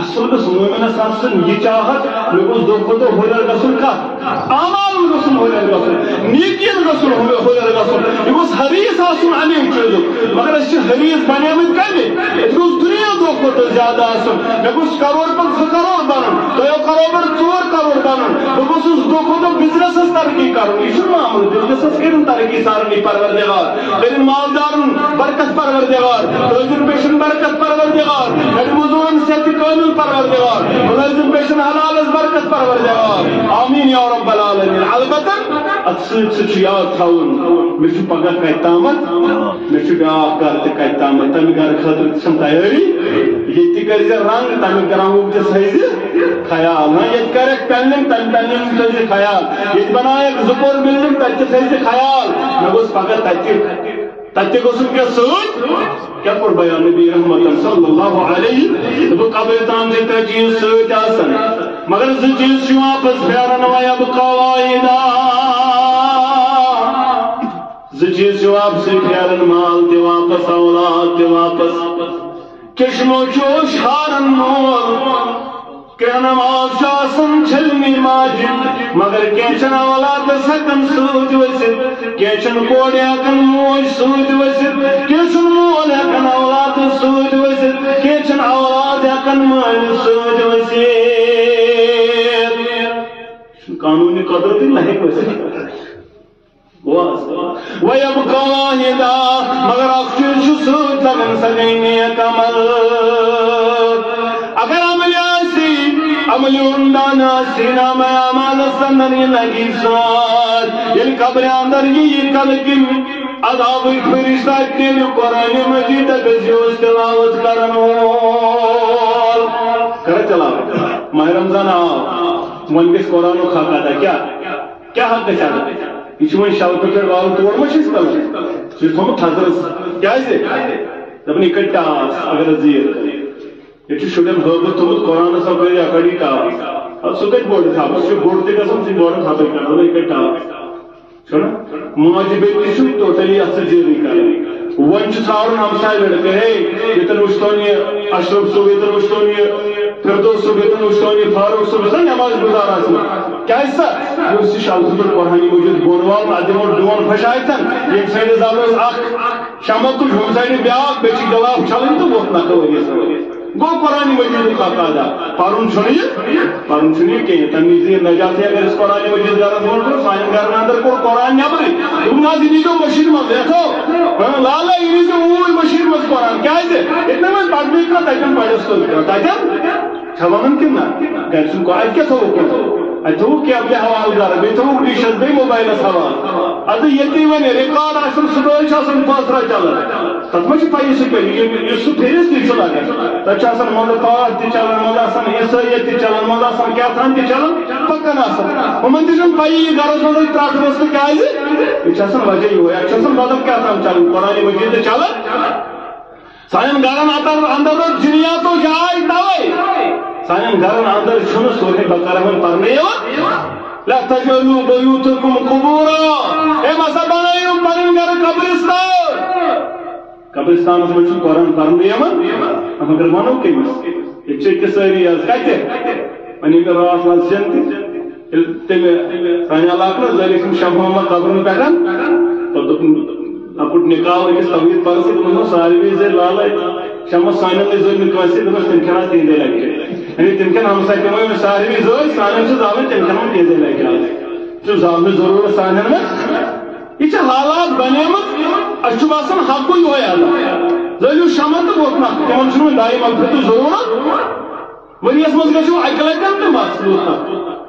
اصل گس مومن سان یہ چاہت مے گوس دو کھتو ہولر گژھن کا اعمال گژھن ہولر گژھن نیکین گژھن ہولر گژھن یہ گوس حریص آسن علیم چیز مگر اس حریص بنیامت کمے اس گوس دنیا دو کھتو زیادہ آسن مے گوس کروڑ پر زٕ کروڑ بنن تو یہ کروڑ پر ژور کروڑ بنن بہ گوسس دو کھتو بزنس ترقی کرن یہ چھ معاملہ بزنس کرن ترقی سارنی پروردگار کرن مالدارن برکت پروردگار روزن پیشن برکت پروردگار کرن مزورن صحت کامل پروردگار ملازم پیشن حلال از برکت پروردگار. آمین یا رب العالمین. البتہ ات سۭتۍ سۭتۍ چھُ یاد تھاوُن. مےٚ چھُ پگاہ کتہِ تامتھ مےٚ چھُ بیاکھ گرٕ تہِ کتہِ تامتھ تمہِ گرٕ خٲطرٕ چھم تیٲری ییٚتہِ تہِ کٔرۍ زِ رنگ تمیُک گراوُک تہِ تھٲیزِ خیال ہاں ییٚتہِ کریکھ پینلنگ تمہِ پینلنگ تھٲیزِ خیال. ییٚتہِ بنایکھ زٕ پور بلڈنگ تتہِ تہِ خیال. مےٚ گوٚژھ پگاہ تتہِ تتہِ گوٚژھُم کیٛاہ سۭتۍ کیٛاہ کوٚر بیان نبی رحمت صلی اللہ علیہ دوٚپُکھ قبرِ تام چھِ ترٛےٚ چیٖز سۭتۍ آسان مگر زٕ چیٖز چھِ واپس پھیران ویا بہٕ قواعدہ زٕ چیٖز چھِ واپسٕے پھیران مال تہِ واپس اولاد تہِ واپس کشمو چوش ہارن مول کہ نماز چھُ آسان چھلنی مگر کینٛہہ چھنہٕ اولادس ہٮ۪کان سۭتۍ ؤسِتھ کینٛہہ چھنہٕ کورِ ہٮ۪کان موج سۭتۍ ؤسِتھ کینٛہہ مول ہٮ۪کان اولادس سۭتۍ ؤسِتھ کینٛہہ چھنہٕ اولاد ہٮ۪کان مٲلِس سۭتۍ ؤسِتھ قانوٗنی قدرتی نہ ہیٚکہِ ؤسِتھ ويبقى مگر اکھ چیز چھُ سۭتۍ لگان عمل عمدان آسی نام اعمالس اندر یہ لگی ساتھ ییٚلہِ قبرِ اندر فرشتہ تیٚلہِ قرآنِ مجیٖد گژھِ تلاوت کرن وول کر تلاوت ماہ رمضان آو وۄنۍ گژھِ قرآنُک حق ادا کیٛاہ کیٛاہ حق گژھِ ادا یہ وۄنۍ شلکہٕ پٮ۪ٹھ والُن تور ما چھِ أسۍ کَران یہِ چھُ تھوٚمُت تھزرس کیٛازِ اگر زیٖر ییٚتہِ چھُ شُرٮ۪ن ہٲبتھ تھوٚمُت قرآنس سا کٔرۍ اکڑی ٹاس سُہ کَتہِ بوٚڑ تھاو سُہ چھُ بوٚڑ تہِ گژھان سُہ بوٚڑ تھپے کران یہِ کَڑِ ٹاس چھُنا ماجہِ ٹوٹلی اَتھ سۭتۍ زیٖرٕے ون ژھارن ہمساے لڑکہٕ ہے ییٚتٮ۪ن وٕچھتون اشرف صٲب ییٚتٮ۪ن وٕچھتون یہِ فردوس صٲب ییٚتٮ۪ن وٕچھتون فاروق صٲب یۄس نٮ۪ماز گُزار آسہِ کیٛازِ سا یہِ اوس یہِ قرآنی موٗجوٗد بۄن وال اَتھ دِمو ڈوٗن پھشایتن ییٚمہِ سایڈٕ زالوس اکھ شمع تُل ہُمہِ سایڈٕ بیٛاکھ بیٚیہِ چھِ گِلاف چھلٕنۍ گو قرآن مجید کا قاعدہ پارون چھُنہٕ پارون پرن کہ یہِ نجاتی اگر اس قرآن مجید گرس بول کر سائن گرن اندر کو قرآن نٮ۪برٕے تم نہ دینی جو مشیر منٛز دیکھو۔ لالا یہِ نیٖزیو وہ مشیر منٛز قرآن۔ کیا ہے اتنے میں پرنٕے کا تتٮ۪ن پرس تُل کو کیٛاہ تھوٚوُکھ اتہِ تھوٚوُکھ کیبلہِ حوالہٕ دار بیٚیہِ تھوٚوُکھ ڈِشس بیٚیہِ موبایلس حوالہٕ اَدٕ ییٚتہِ وۄنۍ رِکاڈ آسان صُبحٲے چھُ آسان پانٛژھ چلان تتھ ما چھِ پیی سُہ کیٛاہ یُس سُہ پھیرِس تہِ چھُ لگان تتہِ چھُ آسان منٛزٕ پاٹ تہِ چلان منٛزٕ آسان عیسٲیت تہِ چلان منٛزٕ آسان کیٛاہ تام تہِ چلان پکان آسان یِمن تہِ چھُنہٕ پیی یہِ گرس منٛز وجہ یِہوے اَتہِ چھُ آسان بدل کیٛاہ تام چلان قرآنہِ مجیٖد چلان سانٮ۪ن گرن اندر اندر روز جنیاتو جاے توے سانن گھرن اندر چھن سورہ بقرہ من پرنے لا تجعلوا بيوتكم قبورا۔ اے مسا بنائیو پنن گھر قبرستان۔ قبرستان من چھن قرآن پرنے یمن ہم اگر مانو کہ یہ چیک ساری از کتے ونی کر رات واس جنتی تم سانیا علاقہ زلیکم شبہ قبر پٹن تو لکٹ نکاح أکس طویل پرسی تمہن ساروی زی لالے شمس سانن نے زور نکاسی دمس تم کھنا تیندے لگے یعنی تم کھن ہم سکتے میں ساروی زور سانن سے زامن تم کھنا تیندے لگے جو زامن ضرور سانن میں یہ حالات بنے مت اچھو باسن حق کوئی ہویا اللہ زلیو شمت وقنا تمہن چھنو دائی مغفرت ضرورت وریس مز گژھو اکہ لٹن تم بات اس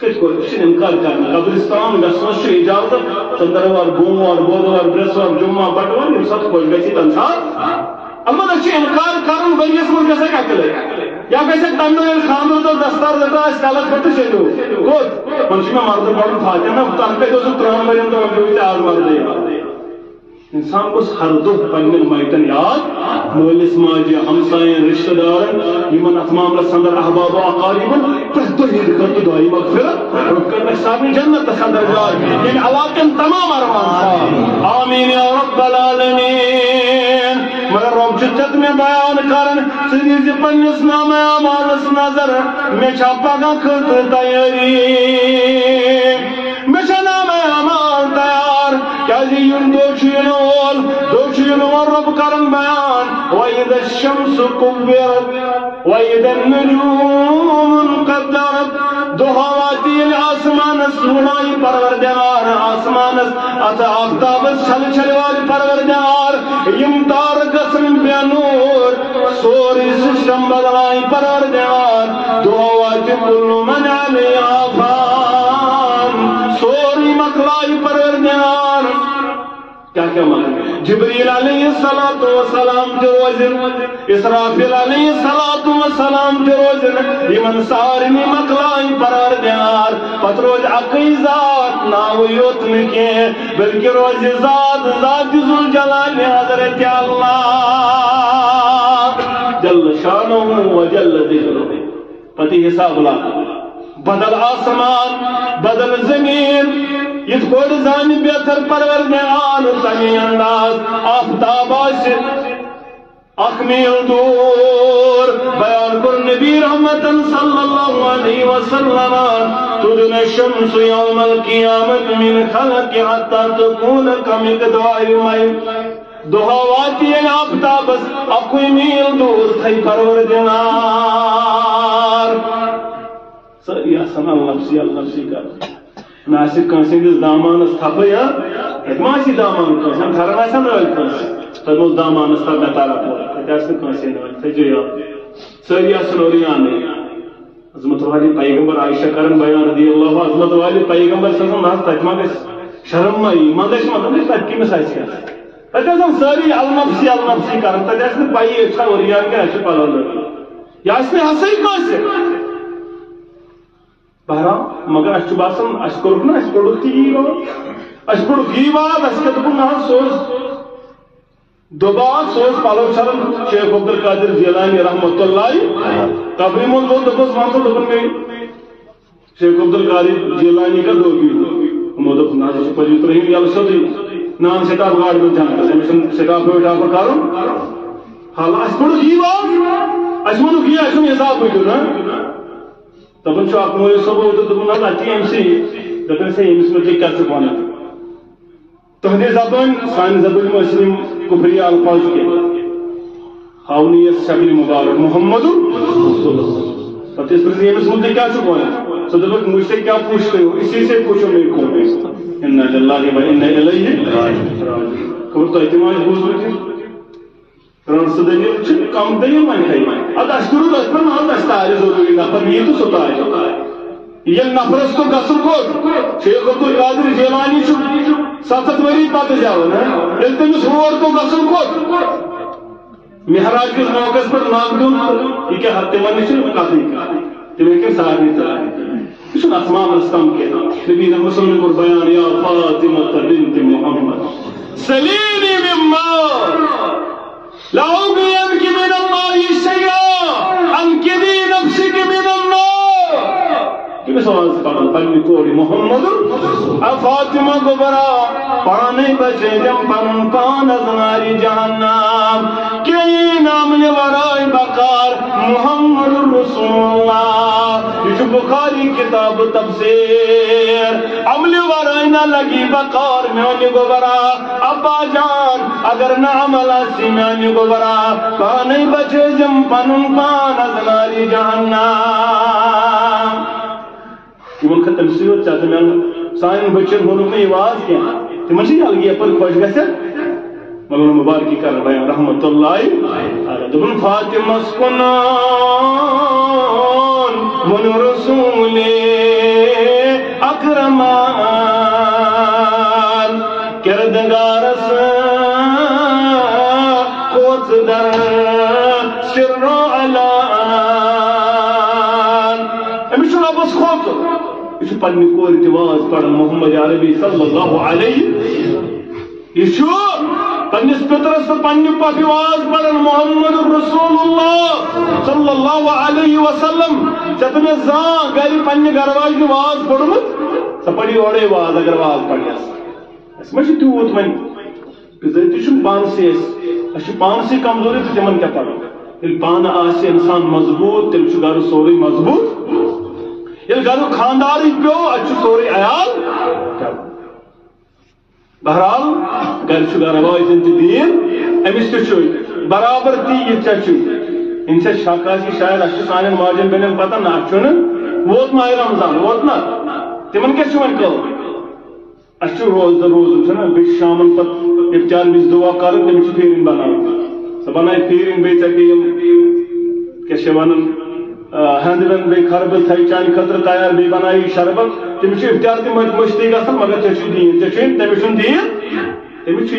کچھ کو اس انکار کرنا قبرستان گژھنس چھ اجازت چندروار بوموار بودوار برسوار جمعہ بٹوار یم سب کوئی گژھِ تنسات اما چھ انکار کرن بریس منٛز گژھِ اکہِ لٹہِ یا گژھِ تنو دۄہ ییٚلہِ خانٛدر دستار دتا اس کلس پٮ۪ٹھ تہٕ چلو کوٚت وۄنۍ چھُ مےٚ مردٕ پرُن فاتحہ نہ تتھ تران اوسُکھ ترٛہن ؤرین دۄہن بِہِتھ آز مردٕے انسان کو ہر دہ پنن میتن یاد مالس ماجہ ہمسائن رشتہ دارن یمن ات معاملس اندر احباب و اقاربن پرت دہ عید کر دعائی مغفرت اور کرنے سامنے جنت اندر جائے یعنی علاقن تمام ارمان آمین یا رب العالمین۔ مگر رب چت میں بیان کرن سدی زی پنس نام اعمالس نظر میں چھا پگا خطر تیاری۔ جی یم رب کرن بیان وَإِذَا الشَّمْسُ كُبِّرَتْ، وَإِذَا النُّجُومُ انقدرت. دہواتی آسمانس سونائی پروردگار آسمانس ات آفتابس چھل چھل والی پروردگار. یم تار گسن بے نور سوری سسٹم بدلائی پروردگار. دہواتی کل من علیہ فان سوری مکلائی پروردگار. کیا کیا مانا جبریل علیہ السلام جو روزن اسرافیل علیہ السلام جو روزن یمن سارنی مکلائی پرار دیار پت روز اکی ذات ناو یوت نکے بلکہ روز ذات ذات ذل جلال حضرت اللہ۔ جل شانہ و جل ذکرہ۔ پتی حساب لا بدل آسمان، بدل زمین، یہ خود زانی بہتر پرور پروردگار تمی انداز، آفتاب آس اخمیل دور، بیان کر نبی رحمتا صلی اللہ علیہ وسلم تدن الشمس یوم القیامت من خلق حتی تکون کمقدار میم دہواتی آفتاب اکوی میل دور تھی پروردگار ساری آسان اللہ سی اللہ سی کر نہ آسہِ کٲنٛسہِ دامانس تھپے ہا اتہِ ما آسہِ دامان کٲنٛسہِ ہم پھیرن آسہِ نٲلۍ کٲنٛسہِ تتھ اوس دامانس تھپ مےٚ تارا پور آسہِ نہٕ کٲنٛسہِ نٲلۍ یاد سٲری آسن اوریانے عظمت والی پیغمبر عائشہ کرن بیان رضی اللہ عظمت والی پیغمبر صلی اللہ علیہ وسلم ما گژھِ شرم ما یی ما گژھِ مطلب تتہِ کٔمِس آسہِ کیٛاہ تتہِ آسن سٲری المفسی المفسی کران تتہِ آسہِ نہٕ پیی چھا اوریان کینٛہہ اَسہِ چھُ پلو لٲگِتھ یہِ آسہِ نہٕ ہسٲے کٲنٛسہِ بہرحال مگر اس باسان اس کورک نا اس پڑھک تی یہ اس پڑھک یہ بات اس کے دکن نہ سوز۔ دوبار سوز پالو چرن شیخ عبد القادر جیلانی رحمت اللہ قبری من دو دبس مان تو دبن میں۔ شیخ عبد القادر جیلانی کا دو بھی مدد نہ جس پر اترہیم یا سدی نان سٹاف گاڑ میں جانا ہے مشن سٹاف پہ اٹھا کر کرو حالا اس پڑھک یہ بات اس منو کیا اس میں حساب دپان اخ مولوی صٲب اوتر دوٚپُن حظ اَتہِ دپان سا أمِس متعلق کیٛاہ ژٕ وَنان تُہنٛدِ زبٲنۍ سانہِ زبٲنۍ منٛز ٲسۍ یِم کُفری الفاظ کینٛہہ ہاونہٕ یَس شکلہِ مُبارک محمد پتہٕ ٲسۍ پرٛژھان أمِس متعلق کیٛاہ چھُکھ وَنان سُہ دوٚپُکھ مجھ سے کیا پوچھتے ہو اسی سے پوچھو میرے کو اِنَّا لِلَّهِ وَإِنَّا إِلَيْهِ راجعون خبر تۄہہِ تہِ ما آسہِ بوٗزمُت کم دلیل وۄنۍ تھاے اد اس کرو تارِ ضروری نفر یہ تو سوتاے یہ نفرس تو گسن کوت شیخ عبد القادر جیلانی چھ وری پتہ جاو نا یل تمس ہور تو گسن کوت مہراج کس موقع پر نام دون یہ کہ ہتے ون چھ تم کہ سارے تارے شو اسماء مستم کے نبی نے مسلم کو بیان یا فاطمہ بنت محمد سلینی مما لاؤ بھی ان کی من ماری سیاح ان کی بھی نفسی کی من تمس آواز پڑھان پنہ کور محمد فاطمہ گبرا پانے بچے جم پن پان از ناری جہنم. کی نام ورائے بکار محمد رسول اللہ. یہ بخاری کتاب تفسیر. عمل ورائے نہ لگی بکار میونی گبرا ابا جان، اگر نہ عمل اسی میونی گبرا پانے بچے جم پن پان از ناری جہنم. تمن ختم سیوت چاہتے میں سان بچن ہونک میں آواز کیا تمن چھ الگی اپن خوش گژھن مگر مبارکی کر بیان رحمت اللہ علیہ۔ دبن فاطمہ سکنان من رسول اکرمان کردگارس پنہ کور تواز پڑھن محمد عربی صلی اللہ علیہ. یہ پنس پترس تو پنہ پاک آواز پڑھن محمد رسول اللہ صلی اللہ علیہ وسلم. چت میں زان گھر پنہ گھر واج آواز پڑھمت سا پڑھی اوڑے واز اگر واز پڑھیس اس میں چھ تیوت من بزرتی چھ پانسی اس اس پانسی کمزوری تو تمن کیا پڑھو. یل پان آسے انسان مضبوط تیل چھ گھر سوری مضبوط. یل گھر خاندار پیو اچھ سوری عیال۔ بہرحال گھر چھ گھر دین امس تہ برابر تی یہ ان سے شاکاسی جی شاید اچھ سانن ماجن بنن پتہ نہ چھن ووت ماہ رمضان، ووت نا تمن کیا چھ ون کل اچھ روز روز چھنا بیس شامن پت افطار مس دعا کرن تمس پھیرن بناو سہ بنائے پھیرن بیٚیہِ ژےٚ یم کیا ونن ہندرن بیٚیہِ خربل تھاوِ چانہِ خٲطرٕ تیار بیٚیہِ بناوِ شربت تٔمِس چھُ افطار تہِ مٔشتٕے گژھان مگر ژےٚ چھُ دیٖن ژےٚ چھُے تٔمِس چھُنہٕ دیٖن تٔمِس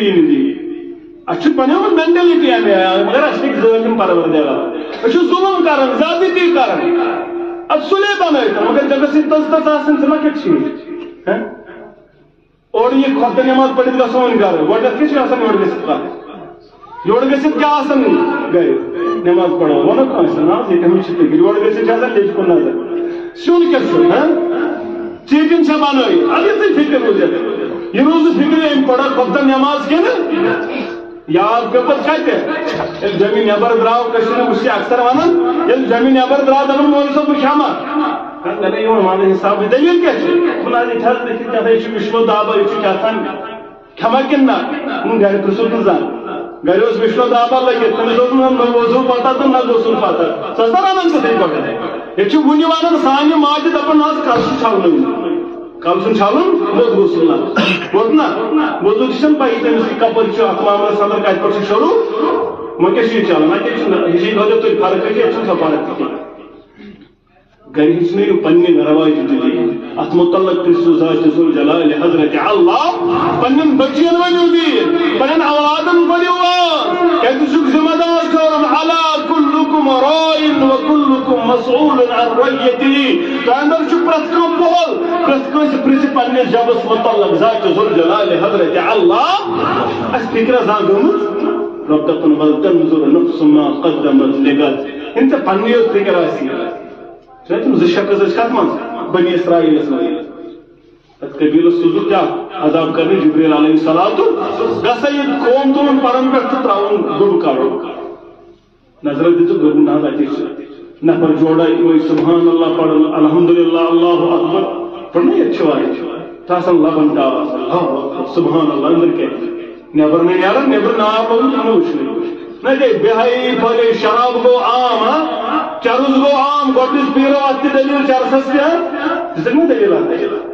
مینٹلٹی اَمہِ آیہِ مگر اَسہِ ہیٚکہِ ظٲلِم پروردگار أسۍ چھِ ظُلم کران زیادتی کران اَدٕ سُلے مگر ژےٚ گژھی تٔژ تٔژ آسٕنۍ ژٕ ما کیٛاہ چھِ اورٕ یہِ کھۄتہٕ نٮ۪ماز پٔرِتھ گژھو وۄنۍ کیٛاہ چھُ آسان گٔژھِتھ کَتھ یور گژھِتھ کیٛاہ آسان گرِ نٮ۪ماز پڑھو۔ ووٚنو کٲنٛسہِ نا یور گٔژھِتھ چھِ آسان نظر سیُن کیٛاہ چھُ ژیٖٹِنۍ چھےٚ اگر ژٕ فِکر روٗزِتھ یہِ روٗزٕ فِکرِ أمۍ پڑا خۄدا نٮ۪ماز کِنہٕ یاد پیٚو پتہٕ کتہِ ییٚلہِ جمی نٮ۪بر درٛاو اکثر ونان ییٚلہِ جمی نٮ۪بر درٛاو دپان مولوی صٲب بہٕ کھٮ۪مہ مےٚ حساب دٔلیٖل کیٛاہ چھِ بُنیادی چھَس لیکھِتھ کیٛاہ یہِ چھُ وِشنو دابا یہِ نہ ہُن گری اس نہٕ وشنو دابا لگت تٔمِس نہ وضوٗ پتہ تہٕ نہ غسُل پتہ ژٕ نا رنان تِتھٕے پٲٹھۍ ییٚتہِ چھِ وُنہِ ونان سانہِ ماجہِ دپان حظ کل چھُ چھلنُے کل چھُنہٕ چھلُن موٚد غسُل نہ ووت نا تہِ چھَنہٕ پَیی تٔمِس کپٲرۍ چھُ اکھ معاملہٕ صدر کتہِ پٮ۪ٹھ چھُ شروع وۄنۍ کیٛاہ چھُ یہِ چلان وۄنۍ چھُنہٕ یہِ چھِ تُہۍ فرق کٔرِتھ ییٚتہِ چھُنہٕ سۄ فرق کینٛہہ گرِ ہیٚچھنٲیِو پننہِ رواج دِلی اتھ متعلق پرٛژھِو ذات ذُل جلال حضرت اللہ، پنن بچین ونیو دین پنن اولادن پڑھیو کتہِ چھُکھ ذمہ دار کرُن علا کلکم رائن و کلکم مسئول عن رعیتی تۄہہِ اندر چھُ پرٛٮ۪تھ کانٛہہ بول پرٛٮ۪تھ کٲنٛسہِ پرٛژھِ پننِس جبس متعلق ذات ذُل جلال حضرت اللہ۔ اَسہِ فِکرا زانٛہہ گٔمٕژ رب دپن بل تنظر نفس ما قدمت لغت یِم ژےٚ پننی یوت آسی چھِ تِم زٕ شخص ٲسۍ کتھ منٛز بنی اسرائیلس منٛز تتھ قبیلس عذاب کرنہِ جبریل علیہ السلام تہٕ گژھا یہِ قوم تُلُن پرن پٮ۪ٹھ تہٕ ترٛاوُن گُب نظر دِژٕکھ گُب نہ حظ اتے چھِ جوڑا یِمے سبحان اللہ پڑھن الحمدللہ اللہ اکبر پڑھنا ییٚتہِ چھِ واریاہ لبن ٹاو آسان اللہ سبحان اللہ أنٛدرٕ کیٛاہ نیبر نہیں نیران نیبر نار لوگ تِمن نہ دے بہائی پھلے شراب عام چرس گو عام گۄڈنِچ پیرو اتھ تہِ دلیل چرسس تہِ ہاں دِژٕکھ مےٚ دٔلیٖل اکھ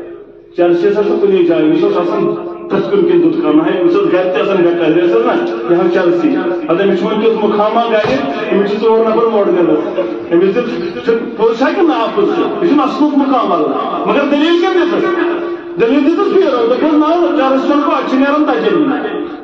چرسی ہسا چھُ کُنی جایہِ أمِس اوس آسان پرٛٮ۪تھ کُنہِ کِنۍ دُت کرنہٕ أمِس ٲس گرِ تہِ آسان گٹر نا؟ یہِ چرسی۔ اَدٕ أمِس چھُ وۄنۍ تیُتھ مُقاما گرِ أمِس چھِ ژور نفر موڑ گٔمٕژ أمِس دیُت پوٚز چھا کِنہٕ آپُز چھُ یہِ چھُنہٕ اصلُک مُقام اللہ مگر دلیل کیٛاہ دِژٕس دٔلیٖل دِژٕس پیرو دوٚپُس نہ، چرس چھُنہٕ کو اَتہِ چھِ نیران تجلی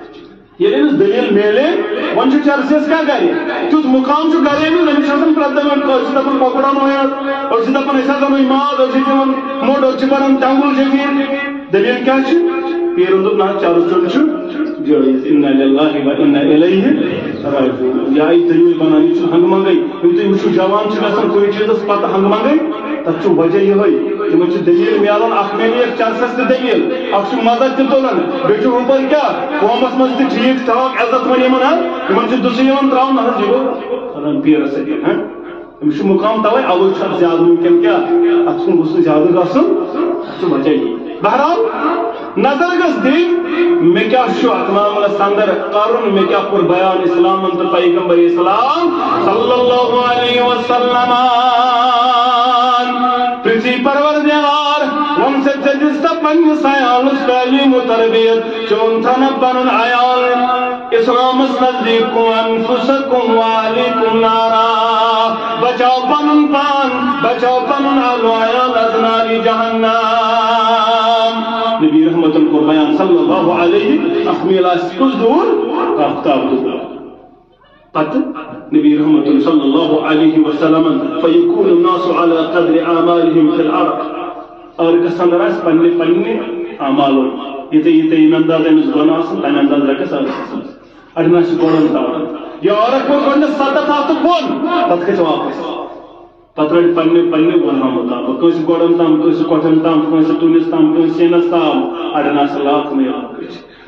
ییٚلہِ أمِس دٔلیٖل میلے وۄنۍ چھُ چرسیس کیٛاہ گرِ تیُتھ مُقام چھُ گرے أمِس أمِس چھُ آسان پرٛٮ۪تھ دۄہ أسۍ چھِ دَپان کۄکُر اَنو یَتھ أسۍ چھِ دَپان أسۍ حظ اَنو ماز أسۍ چھِ دِوان موٚٹ أسۍ چھِ بَران ٹنٛگُل جٔمیٖن دلیل کیٛاہ چھِ پیرن دوٚپ نہ حظ چرس چیوٚن چھُ جٲیز اِنّا لِلّٰهِ و اِنّا اِلیہِ راجعوٗن یہِ آیہِ دٔلیٖل بنان یہِ چھُ ہنٛگہٕ منٛگے ییٚلہِ تُہۍ وٕچھِو جوان چھِ گژھان کُنہِ چیٖزس پتہٕ ہنٛگہٕ منٛگے تتھ چھُ وجہ یِہوے تم دلیل ملان اخ میلی چرسس تہ دلیل اخ مدد تہ تلان بیچ ہپر کیا قومس مز تہ ٹھیک ٹھاک عزت من یمن تمن دس یوان تراؤن حض یہ پیر سدی ہاں أمس مقام توے اول چھ زیادہ ممکن کیا اتھ کن گوس زیادہ گژھن اتھ وجہ یہ بہرحال، نظر گس دین مے کیا شو اتمام اندر قارن مے کیا پر بیان اسلام انت پیغمبر اسلام، صلی اللہ علیہ وسلم۔ پرسی پروردگار ون سے جستا پن سیال تعلیم و تربیت چون تھن پن عیال۔ اسلام اس نزدیک انفسکم والیکم نارا۔ بچاؤ پن پان، بچاؤ پن آلو عیال ادناری جہنم۔ نبی رحمت القربان صلی اللہ علیہ اخمیل اسکز دور آفتاب دور قد نبي رحمة صلى الله عليه وسلم فيكون الناس على قدر أعمالهم في الأرض أرك سندراس پننے پننے أعمالو يتے يتے يم انداز امس گناس تم انداز رکس أرس أرنا شي گورن تا يا أرك کو گن ستا تا تو بون پت کے واپس پت رٹ پننے پننے گناہ مطابق کس گورن تام کس کوٹن تام کس تونس تام کس سینس تام أرنا سلاخ میں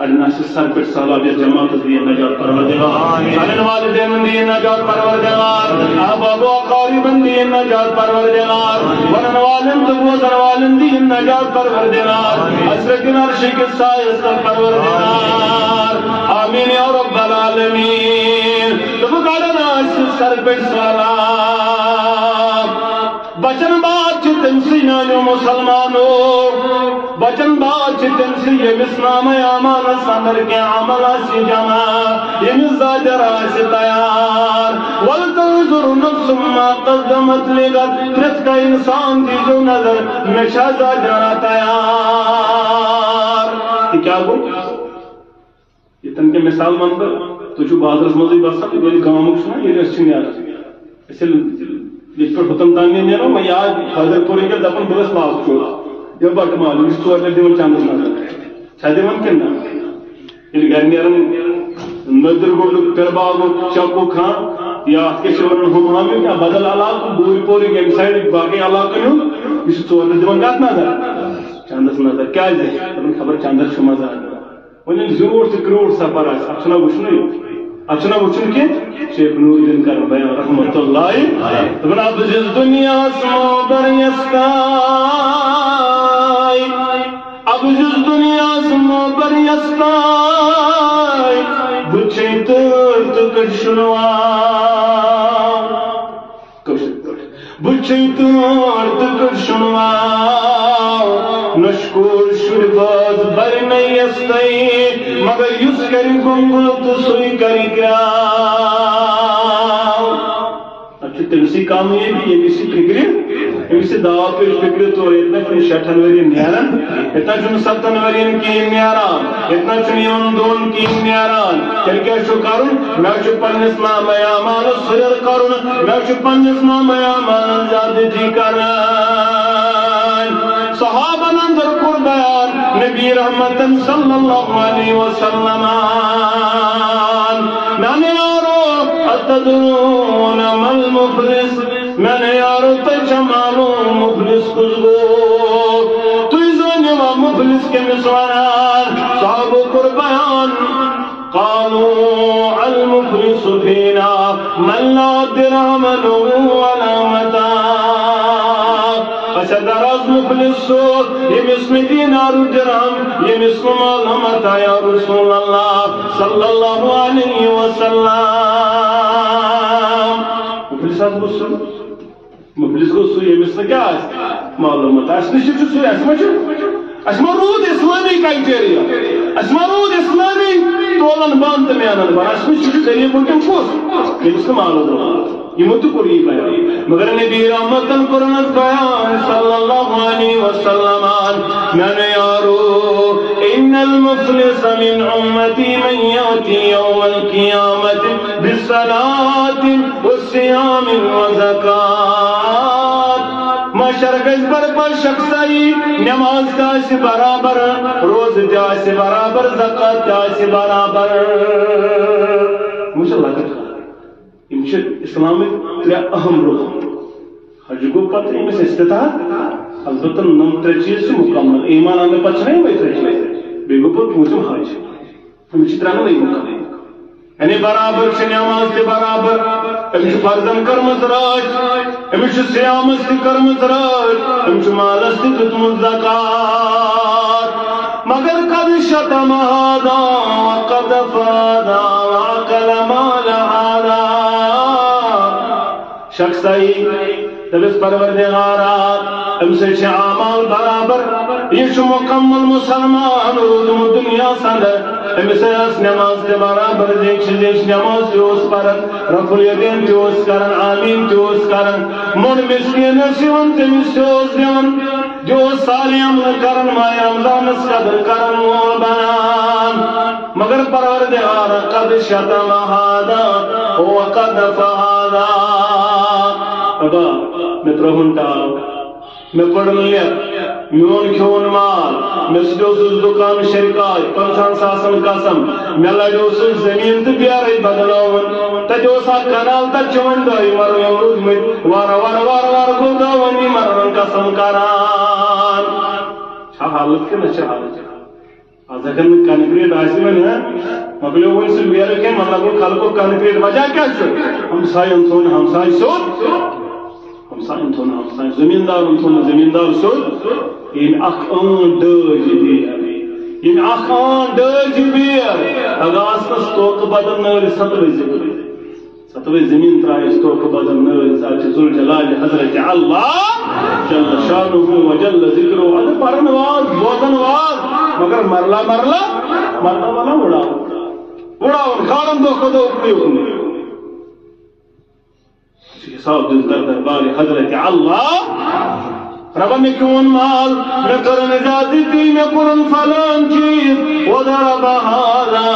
أرنا سر پر سلام جماعت دی نجات پروردگار سالن والدین دی نجات پروردگار احباب و قاربن دی نجات پروردگار ونن والن تو زر والن دی نجات پروردگار اسرکن عرش کے سایہ پروردگار آمین یا رب العالمین تو کارنا سر پر سلام بچن بات تم سی نانو مسلمانوں بچن بات تم سی یمس نام امان سندر کے عمل سی جمع. یمس زاجر سی تیار. ولتنظر نفس ما قدمت لغت پرت کا انسان دی جو نظر ہمیشہ زاجر تیار. یہ کیا گو یہ تن کے مثال من تو جو بازرس مزی بسا یہ گامک چھنا یہ رس چھنیا اس یہ پر ختم تانگے نیرو میں یاد حضرت پوری کے دپن بلس پاس چھوڑا یہ بٹ مال اس تو اگلے دیون چاند نہ چھا دیون کنا یہ گھر نیرن ندر گول پر باغ چاکو کھان، یا کے شورن ہم ہم کیا بدل علاقہ بوئی پوری کے سائڈ باقی علاقہ نو اس تو اگلے دیون گات نہ چاندس نظر کیا ہے؟ خبر چاندس شما زار ونن زور سے کروڑ سفر ہے اچھنا وچھنا اچھنا وچھن کے شیخ نور الدین کر بیان رحمت اللہ ابن عبد جز دنیا سمو بریستا اب جز دنیا سمو بریستا بچے تر تو کشنوا بچے تر تو شنوا نشکور شر شرباز برنے یستے مگر یس کری گنگل تو سوئی کری گراو اچھا تلسی کام یہ بھی یہ کسی فکری یہ کسی دعا پیش فکری تو اتنا چنی شٹھن وری نیارن اتنا چنی ستن وری کی نیاران اتنا چنی ان دون کی نیاران کیا کیا شو کرن میں چو پنس نام ایامان سر کرن میں چو پنس نام ایامان زیادہ جی کرن۔ صحابہ نندر کر بیان نبی رحمت صلی اللہ علیہ وسلم۔ میں نے یارو اتدرون مل مفلس میں نے یارو تجمالو مفلس کزگو توی زونی و مفلس کے مسواران صحابہ کر بیان قالوا المفلس فينا من لا درهم له ولا متاع فشدرز مفلس يمس دينار درهم يمس مال متاع يا رسول الله صلى الله عليه وسلم. مسلم هذا بسر مفلس کو سو يمس کیا معلومات اس نشي شو سو اسمه اسمه رود اسلامي كايتيريا اسمه رود اسلامي تولن بان تميانا بان اسمه شو كريه بوتن كوس يمس معلومات يموت كوري بيان مگر نبي رحمت القرآن بيان صلى الله عليه وسلم من يارو إن المفلس من أمتي من يأتي يوم القيامة بالصلاة والصيام والزكاة مشر گز بر پر نماز کا برابر، روز جا برابر، زکات جا برابر. مجھے لگا یم اسلامک ترے اہم رکن حج گو پتہ امس استطاعت البتہ نم ترے چیز سے مکمل ایمان آنے پچھ نہیں ہوئی ترے چیز بے گو پر پوچھم حج۔ ہم چترا نہیں مکمل یعنی برابر چھ نماز تہ برابر امس فرزن کرمز راج امس سیامس تہ کرمز راج امس مالس تہ دتمت زکات۔ مگر قد شتم هذا وقد فادا وعقل مال هذا شخص دبس پروردگارا ام سے چھ اعمال برابر یہ مکمل مسلمان روزم دنیا سندر۔ ام سے نماز دے برابر دیکھ دیکھ نماز تیوس پرن رفع الیدین تیوس کرن آمین تیوس کرن من مسکین سیون تیوس تیوس دیون جو سالی عمل کرن مائی رمضان اس قدر کرن مول بنان مگر پروردگار قد شتم هذا وقد فهذا ابا میں ترہن ٹال میں پڑھن لیت میون کھون مال میں سجو دکان شرکائی پنچان ساسن قسم میں لجو سز زمین تو بیاری بدلاون، تجو سا کنال تا چون دائی مرو یم روز میں وارا وارا وارا وارا کو داونی مرن قسم کران چھا حالت کے نچا حالت آج اگر کنکریٹ آسی میں نا مکلیو وہ سے بیاری کے مطلب خلقو کنکریٹ وجہ کیا چھو؟ ہم سائی انسون ہم سائی سوت ہمسائن تھونا ہمسائن زمیندار تھونا زمیندار سود. این اخ آن دج بیر این اخ آن دج بیر اگا اسنس توق بدن نر ستوی زمین ستوی زمین ترائیس توق بدن نر ساچ زل جلال حضرت اللہ جل شانہ و جل ذکرہ ادھر پرن واز بوزن واز مگر مرلا مرلا مرلا مرلا اڑا اڑا خارم دو خدا اکلی اکلی حساب دل در دربار حضرت اللہ رب میں کون مال؟ میں کرن ذاتی تی میں قرن فلان چیز. و ضرب هذا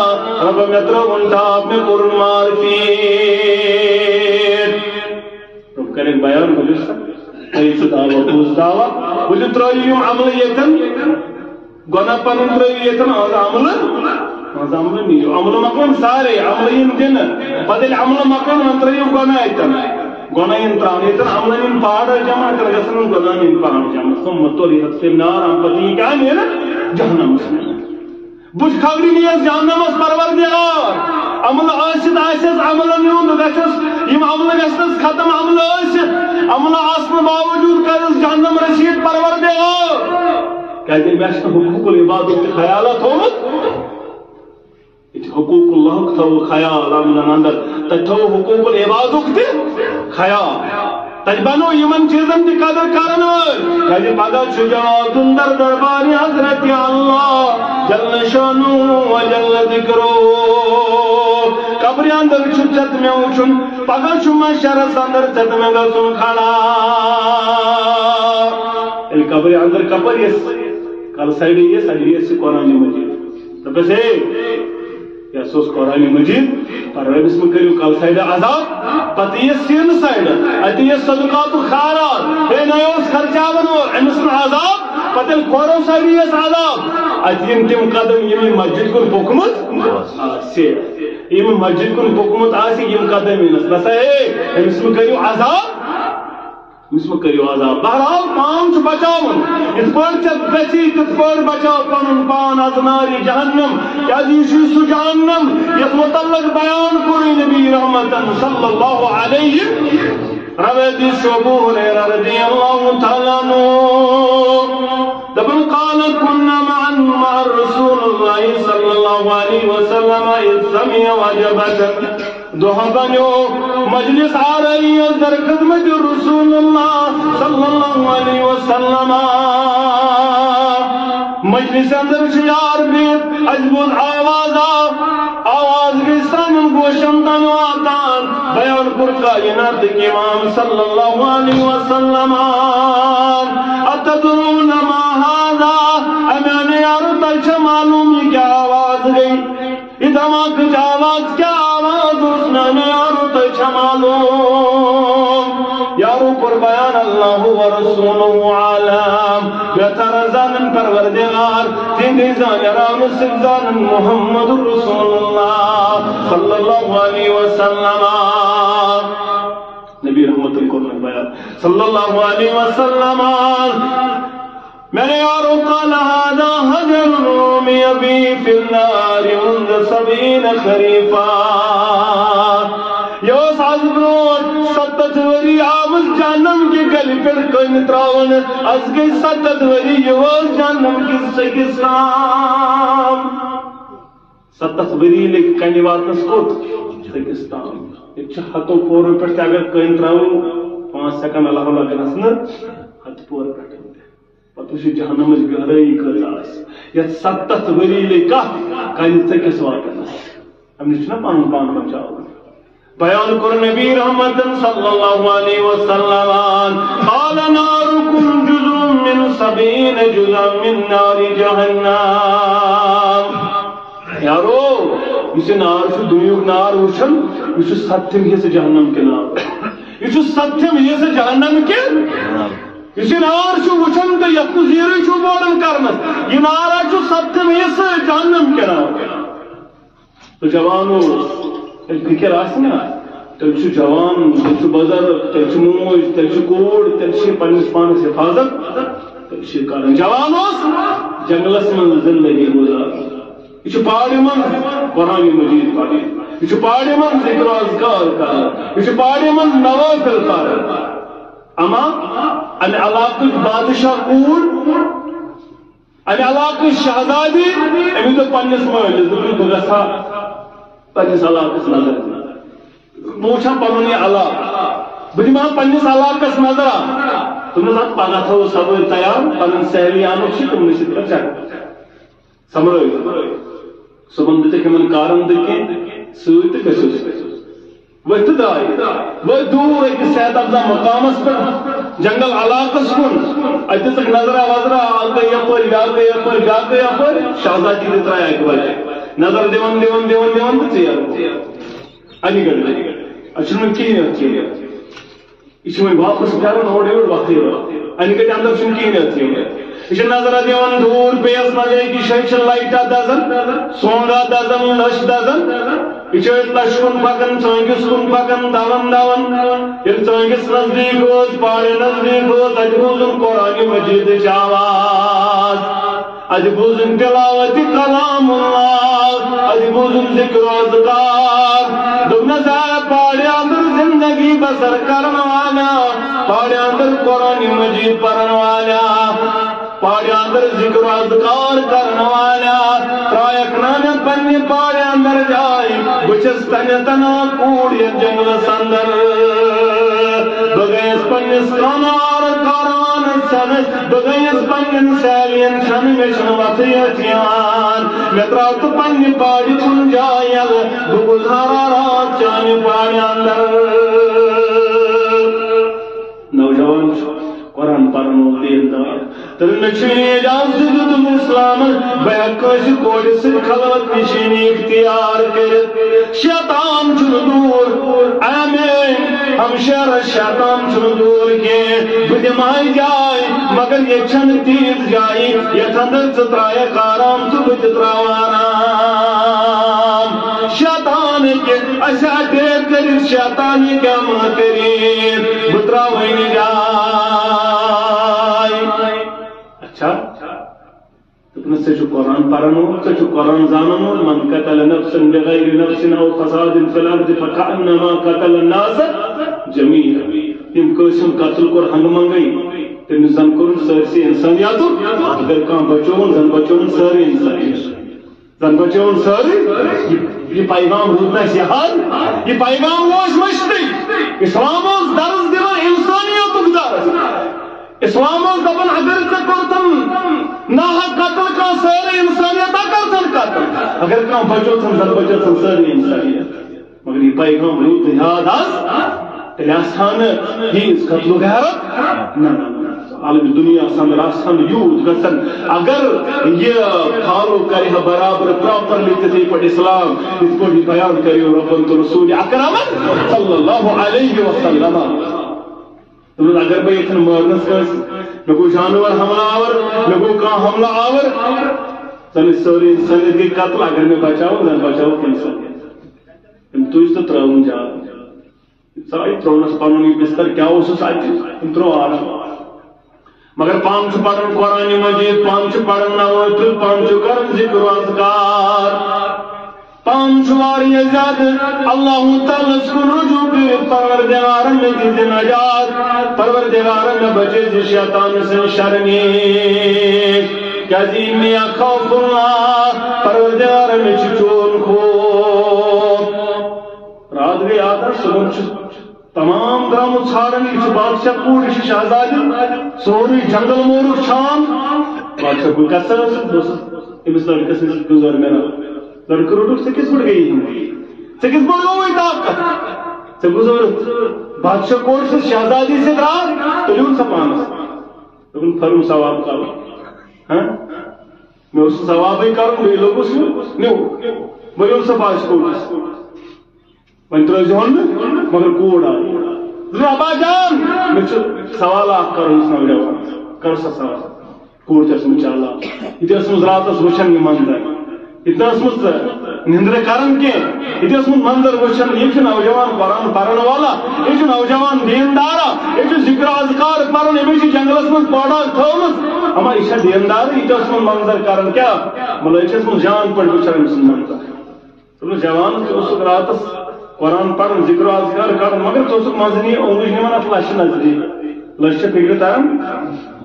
رب میں ترون تاب میں قرن مال فیر رب کریں بیان مجلس ایس دعوة توز دعوة وجد ترائیم عمل یتن. گنا پنن ترائیم آز عمل. آز عمل نہیں. عمل مقام سارے، عمل ین بدل عمل مقام انترائیم گنا یتن گناہین تران یہ عملین پاڑ جمع کر گسن گناہین پاڑ جمع ثم طرحت في النار ام پتی کیا نیر جہنم بوچ خبری نہیں جہنم اس پروردگار عمل آسد آسد عمل نیون گسس یم عمل گسس ختم عمل آسد عمل آسن باوجود کرس جہنم رسید پروردگار کہتے ہیں میں حقوق العبادت کے خیالات ہومت حقوق اللہ تو خیال عملن اندر تتو حقوق العبادت تے خیال. تج بنو یمن چیزن دی قدر کرن کجی پگا شجاعت در دربار حضرت اللہ. جل شانو و جل ذکرو. قبر اندر چھت میں وچن پگا شما شرس اندر چھت میں گسن کھڑا. ال قبر اندر قبر یس. کل سائڈ یہ سائڈ یہ قرآن مجید. تو بس یا سوس قرآن مجید پر رب اسم کریو کل سائد عذاب پتہ یہ سین سائد اتی یہ صدقات و خیرات اے نیوس خرچہ بنو امسن عذاب پتہ کورو سائد یہ عذاب اتی یم تم قدم یمی مسجد کن پکمت آسی یم مسجد کن پکمت آسی یم قدم ینس بس اے امسن کریو عذاب اس میں کریو عذاب۔ بہرحال پان چھ بچاون اس پر چھ بچی تت پر بچاو پنن پان از ناری جہنم۔ کیا جی دیشی سو جہنم؟ یہ متعلق بیان کوئی نبی رحمت صلی اللہ علیہ۔ روایت شعبو حریرہ رضی اللہ تعالیٰ نو دبن قال كنا مع مع رسول الله صلى الله عليه وسلم إذ سمع وجبت دهبنو مجلس عربي در خدمة رسول الله صلى الله عليه وسلم۔ مجلس اندر شیار بیت اجبود آوازا آواز کی سامن گوشن تنواتان بیان پر کائنات کی امام صلی اللہ علیہ وسلم۔ اتدرون ما هذا؟ امیان یارو تلچ معلوم یہ کیا آواز گئی۔ ادھما کچھ آواز کیا؟ حسن يارب جمالهم یارو قربان الله و رسوله عالم بهتر زنم پروردگار دین زانران و سبزانم محمد رسول الله صلى الله عليه وسلم. نبي نبی رحمت القرآن بیان. صلی الله عليه وسلم. وسلم میرے یارو قال هذا حجر رومی ابی فی النار منذ سبین خریفا یہ اس از برونٹ ستت وری آمز جانم کی گلی پر کن تراون از گئی ستت وری یہ اس جانم کی سکستان ستت وری لے کنی واتنس کوت سکستان یہ ہتو پورو پر اگر کن تراون پانچ سیکنڈ اللہ اللہ کرنس نا ہت پور پر۔ پتہ چھ جہنم گہرائی کۭژ یتھ ستتھ ؤری لے کتھ کنہِ ژٔکِس واتنس أمِس چھُنہ پنُن پان بچاوُن بیان کوٚر نبی رحمت صلی اللہ علیہ وسلم قال ناركم جزء من سبعين جزءا من نار جہنم یارو یُس یہِ نار چھُ دُنیُک نار وٕچھان یہِ چھُ ستِم حصہٕ جہنم کے نار یہ چھُ ستِم حصہٕ جہنم کے نار اس نار چھو تو یت زیرے چھو بوڑن یہ نارا چھو ستم اس جہنم کے تو جوانو فکر آس تیل جوان تیل چھو بزرگ تیل موج تیل چھو کوڑ تیل پنس پانس حفاظت تیل چھو کرن جوانوس جنگلس من زندگی گزار۔ یہ چھو پہاڑی من قرآن مجید پڑھی یہ چھو پہاڑی من ذکر اذکار کر۔ یہ چھو پہاڑی من نوافل کر۔ اما امہ علاقہ بادشاہ کوڑ امہ علاقہ شہزادی امی تو پنس مالس دپن بہ گھا پنس علاقس نظر بوچھا پنن یہ علاقہ بہ دما پنس علاقس نظر تم ات پگہ تھو سب تیار پنن سہلیانو چھ تم نس پہ چک سمرٲیِو صبحن دِتِکھ یِمن کارن دٕکہِ سۭتۍ تہٕ گٔژھِو وقت دائی وہ دور ایک صحت افزا مقامس پر، جنگل علاقس کن اتس نظرہ وزرہ آگے یپر گاگے یپر گاگے یپر شہزادی جی دے ترایا ایک بجے نظر دیون دیون دیون دیون تو ژیر علی گڑھ اچھا میں کی نہیں کی یہ چھُ واپس پھیران اور یور وقتٕے علی گڑھ اندر چھُنہٕ کِہیٖنۍ یہ نظر دیوان دور بیس مزے کی شیش لائٹا دزن سونگا دزن لش دزن یہ لش کن پکن چونگس کن پکن دون دون یل چونگس نزدیک گوز پاڑے نزدیک گوز اج بوزن قرآن مجید آواز اج بوزن تلاوت کلام اللہ اج بوزن ذکر اذکار دم نظر پاڑے اندر زندگی بسر کرن والا پاڑے اندر قرآن مجید پڑھن والا پاڑے اندر ذکر اذکار کرن والا ترائک نان پنی پاڑے اندر جائے بچس تن تنا کوڑی جنگل سندر۔ بگیس پنس کنار کاران سنس بگیس پنن سیلین شن مشن وسیعتیان مترات پنی پاڑی کن جائے بگزارا رات چانی پاڑے اندر۔ نوجوان، قرآن پرن دین دار۔ اجازت اسلام بیکش کوڑ خلوت نشینی اختیار کر شیطان چھن دور آمین ہم شہر شیطان چھن دور کے بدمائی جائے مگر یہ چھن تیز جائے یہ تندر سترائے کارام تو بچتراوانا شیطان کے ایسا دیر کر شیطانی کیا ماں کری جائے سے جو قرآن پڑھن ہو سے جو قرآن جانن ہو من قتل نفسا بغیر نفس او فساد في الارض فكانما قتل الناس جميعا تم قسم قتل کور ہنگ منگئی تم زن کور سرسی انسانیات اگر کان بچون، زن بچون ساری انسانیت زن بچون ساری؟ یہ پیغام روزنا سیاحت یہ پیغام روز مشتی. اسلام اس درس دل انسانیت درس اسلام اس دبن اگر سے کرتن نہ قتل کا ساری انسانیت کرتن قتل۔ اگر کان بچو تن زن بچو تن ساری انسانیت۔ مگر یہ پیغام روز یاد آس تیلے آسان ہی اس قتل و غیرت۔ نہ عالم دنیا سن راسن یوت گسن اگر یہ فالو کرے برابر پراپرلی تھی پٹ اسلام، اس کو بھی بیان کرے رب رسول اکرم صلی اللہ علیہ وسلم۔ تم اگر بہ یتن مارنس کس مے گو جانور، حملہ آور مے گو کان حملہ آور۔ سن سوری انسانیت کی قتل اگر میں بچاؤ نہ بچاؤ کینسر تم تجھ تو تراؤن جان سائی ترونس پنن یہ بستر کیا اس اتہ ترو آرام مگر پان چھ پڑھن قرآن مجید پان چھ پڑھن نوافل پان چھ کرن ذکر و اذکار۔ پان چھ واریاہ زیادہ اللہ تعالی کن رجوع کر پروردگار میں دید نجات، پروردگار میں بچے زی شیطان سے شرنی کیا دین میں خوف اللہ پروردگار میں چون خوف رات گئی آتا صبح چھ۔ تمام درام ژھانڈن یہ بادشاہ کوڑ یہ شہزادی سوری جنگل مورک چھان بادشاہ کو کسر دوست امس لڑکس نش گزر میرا۔ لڑکہ روٹک ژے کس پہ گئی؟ ژے کس پہ گوئی طاقت! ژے گزر بادشاہ کوڑ سے؟ شہزادی سے رات تلیون سا پانس دوپن فرم ثواب کرو ہاں؟ میں اس ثواب ہی کروں بیٚیہِ لوگُس نیو میں بہٕ سا بادشاہ کوڑس ون ترزون مگر کوڑ آئی ابا جان! مجھے سوال آپ کرو اس نوجوان کرو سا سوال۔ کوڑ تس مجھ چالا یہ اس مز رات وچن یہ منظر اتنا اس مز نندر کرن کے یہ اس منظر وچن یہ نوجوان قرآن پڑھن والا یہ نوجوان دیندارا یہ ذکر اذکار پڑھن یہ جنگلس مز پڑا تھومس اما یہ دیندار یہ اس منظر کرن کیا مطلب یہ اس جان پڑھ وچن منظر جوان اس راتس قرآن پڑھن ذکر اذکار کرن مگر ژٕ مزنی اونگج نِوان اتھ لچھ نزدیک لچھ چھِ فکرِ تران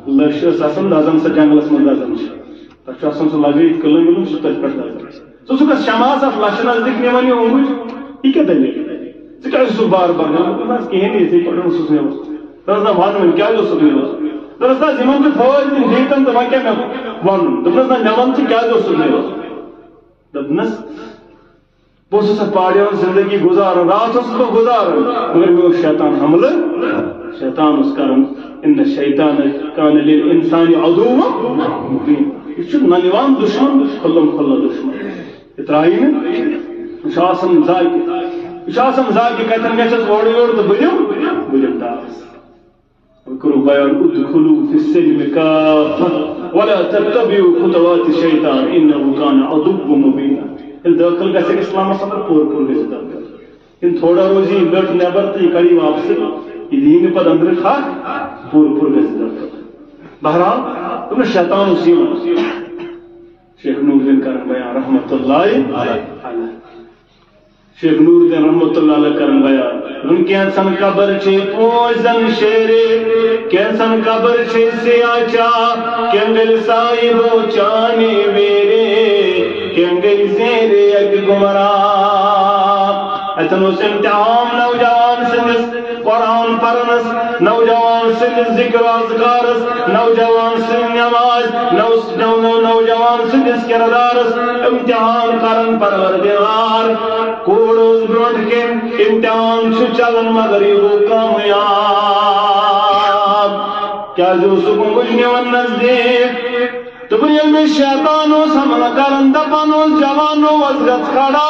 لچھ ٲس آسان دزان سۄ جنگلس منٛز دزان چھِ تتھ چھُ آسان سُہ لگٲیِتھ قٕلہٕ وِلہٕ سُہ تٔتھۍ پٮ۪ٹھ دزان ژٕ چھُکھ شماس اتھ لچھ نزدیک نِوان یہِ اونگج یہِ کیٛاہ دٔلیٖل ژٕ کیٛازِ چھُس بار بار نہ کِہیٖنۍ نہٕ یِتھٕے پٲٹھۍ اوسُس نِوان دَپَس نہ وَن وۄنۍ کیٛازِ اوسُکھ نِوان دَپَس نہ یِمن چھُ فٲیدٕ تِم دیٖتن تہٕ وۄنۍ کیٛاہ مےٚ وَنُن دوٚپنَس نہ مےٚ وَن ژٕ کیٛازِ اوسُکھ نِوان دوٚپنَس بہٕ اوسُس اَتھ پہاڑیَن زندگی گزاران رات اوسُس بہٕ گزاران مگر مےٚ اوس شیطان حملہٕ شیطان اوس کران ان شیطان کان للانسان عدو مبین یہ چھُ ننوان دشمن کھلم کھلا دشمن یہ ترٛایہِ نہٕ یہِ چھُ آسان ذاکہِ یہِ چھُ آسان ذاکہِ کتٮ۪ن گژھٮ۪س اورٕ یورٕ تہٕ بہٕ دِمہٕ بہٕ دِمہٕ داس وكروا بيان ادخلوا في السلم كافة ولا تتبعوا خطوات الشيطان إنه كان عدو مبينا داخل گھر اسلام سفر پور پور گھر داخل ان تھوڑا روزی بیٹھ نیبر تو یہ کڑی واپس یہ دین پہ اندر کھا پور پور گھر داخل بہرحال تم شیطان اسی شیخ نور الدین کرن بیان رحمت اللہ علیہ۔ شیخ نور الدین رحمت اللہ علیہ کرن بیان ان کینسن ہاں قبر چھے پوزن شیرے کینسن ہاں قبر چھے سیاچا کینگل سائبو چانے میرے کینگل زیرے اگ گمرا اتن اس امتحان نوجوان سنس قرآن پرنس، نوجوان سنس ذکر اذکارس، نوجوان سن نماز، نو نو نو نوجوان سنس کردارس امتحان کرن پروردگار، کوڑوز برونٹ کے امتحان چھ چلن مگر یہ کامیاب. کیا جو سکون کچھ نیون نزدیک؟ دپن یل میں شیطان اس حملہ کرن دپان اس جوان وزرت کھڑا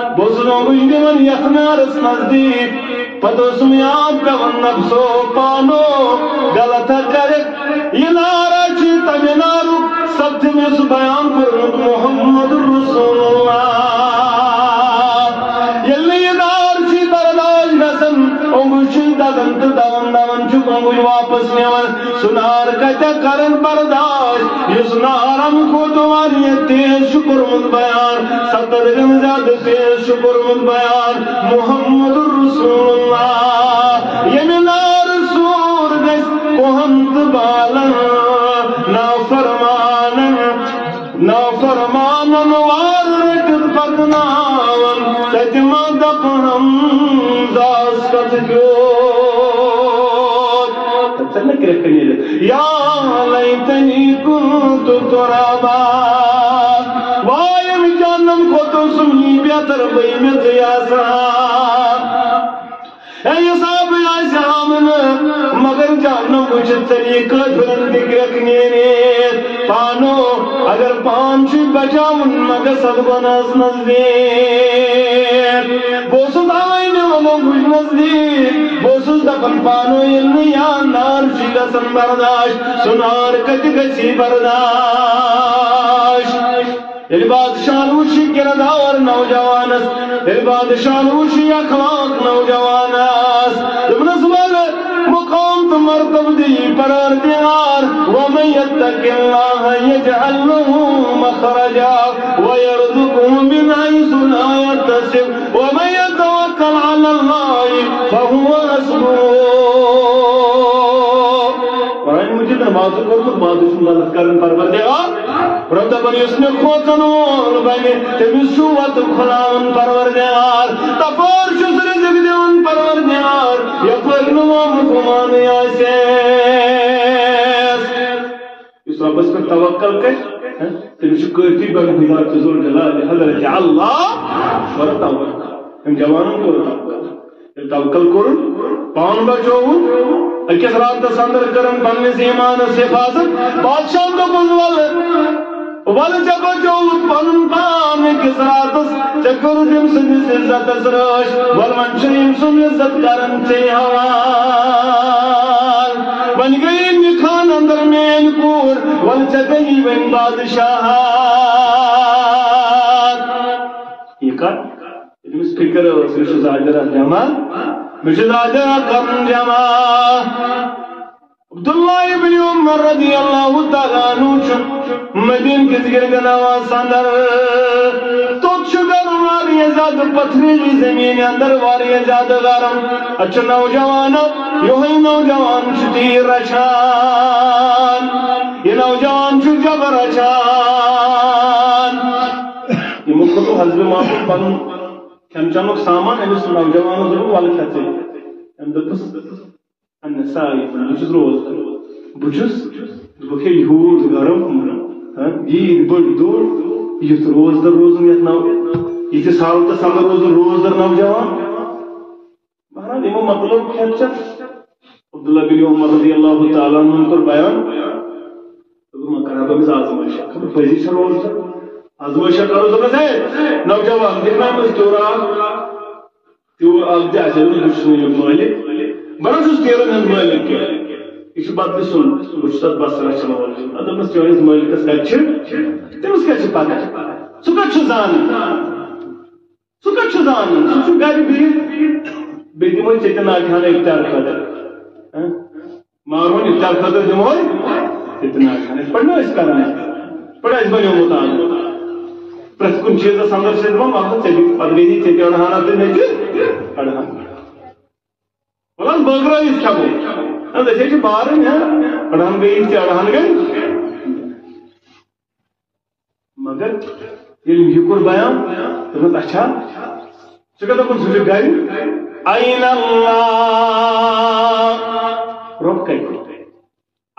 روئی سیاہ مگر جانم چھوئی نیار بوزنو گوشتی من نفسو پانو غلط کرک یہ نارا چی تمی نارو سب میں اس بیان دون واپس نیون سنار کہتے کرن برداج یہ سنارم کو تمہاری تیز شکر مند بیان۔ ستر گن زیادہ تیز شکر مند بیان۔ محمد رسول اللہ یہ یعنی مینار سور گس کوہنت بالن نا فرمانن نا فرمانن وارک پکناون تجمع دپنم داس کت گیوت تسلک رکنی یا لیتنی کنت ترابا وایم جانم کو تو سمنی بیتر بیمت یاسا اے صاحب آسام مگر جانو کچھ طریقہ دھرن دکھ رکھنے نے پانو، اگر پان چھ بچاون مقصد بناس نزدیک۔ بوسو داوین ولو گوش نزدیک۔ مصطفى بانويان نار جلسن برداشت۔ سنار كتقسي برداشت البادشاہ روشی کردار نوجوانس البادشاہ روشی اخلاق نوجوانس۔ دمنس مقام مرتب دي برار ديار ومن يتق الله يجعل له مخرجا ويرزقه من حيث لا يحتسب ومن يتوكل على الله فهو حسبه قرآن مجید نماز کرد ماذ سن مدد کرن پروردگار رب دبن یس میں کھوتن وول بنی تمس چھو وت کھلاون پروردگار تپور چھس رزق دیون پروردگار یپر نو مکمان یاسے۔ اس ربس پر توکل کر تمس چھو کافی بن حضرت ذل جلال حضرت اللہ۔ ورتا ورتا ہم جوانوں کو توکل توکل پان بچوون اکس راتس اندر کرن پنس ایمانس حفاظت۔ بادشاہ دپن ول ول ژے بچوت پنن پان اکس راتس ژے کوٚرُتھ أمۍ سٕنٛدِس عزتس ول وۄنۍ چھُ أمۍ سُنٛد عزت کران ژے حوال۔ وۄنۍ گٔیے نِکھان اندر میٲنۍ کوٗر، ول ژےٚ گٔیی وۄنۍ بادشاہ۔ یہ کر أمِس فکر ٲس مےٚ چھُ زاجرہ جمع مےٚ چھُ زاجرہ کرُن جمع عبداللہ ابن عمر رضی اللہ تعالیٰ عنہ چھُ مدین کس گردن آواز اندر توت چھُ گرم واریاہ زیادٕ پتھریلی زمین اندر واریاہ زیادٕ گرم اچھا نوجوان یہوے نوجوان چھُ تیر رچھان یہ نوجوان چھُ جب رچھان یمو کھوتو حضرت محمد پنن کھین چنک سامان أمس نوجوانو دوٚپ ول کھژے أمۍ دوٚپُس انہ ساے بہٕ چھُس روز بہٕ چھُس دوٚپُکھ ہے یوٗت گرم ییٖتۍ بٔڑۍ دۄہ یُتھ روزدر روزُن یتھ نو یِتھِس حالتس اندر روزُن روزدر نوجوان مہراج یِمو مطلب کھٮ۪ن چٮ۪ن عبداللہ بن عمر رضی اللہ تعالیٰ عنہ کوٚر بیان دوٚپُکھ وۄنۍ کرہا بہٕ أمِس آزمٲیشا خبر پٔزی چھا روزدر آزمٲیشا کرو دوٚپمس ہے نوجوان دِکھ مےٚ أمِس تیوٗر اکھ تیوٗر اکھ دِ اَسہِ بہٕ چھُس نہٕ یہِ مٲلِک بہٕ نہ چھُس تیرن ہُنٛد مٲلِک کینٛہہ یہ بدل سن بہت تر بس رچھان وول دپس چٲنِس مٲلکس کتہِ چھِ تٔمِس کتہِ چھِ پتہ سُہ کتہِ چھُ زانان سُہ کتہِ چھُ زانان سُہ چھُ گرِ بِہِتھ بیٚیہِ دِمو ژےٚ تہِ ناگہان مارون اِفتار خٲطرٕ دِمو ژےٚ تہِ ناگہان یِتھ پٲٹھۍ نہ ٲسۍ کران پٲٹھۍ اَسہِ بنیومُت آز پرٛٮ۪تھ کُنہِ چیٖزس اندر چھِ دپان مطلب ژےٚ دِ پتہٕ گٔیی ژےٚ تہِ اڑہانا تہٕ مےٚ تہِ اڑہان بٲگرٲوِتھ کھٮ۪مو أسۍ چھِ بارٕنۍ اڑہن گٔے تہِ اڑہن مگر ییٚلہِ یہِ کوٚر بیان۔ دوٚپُن اچھا۔ ژٕ کیٛاہ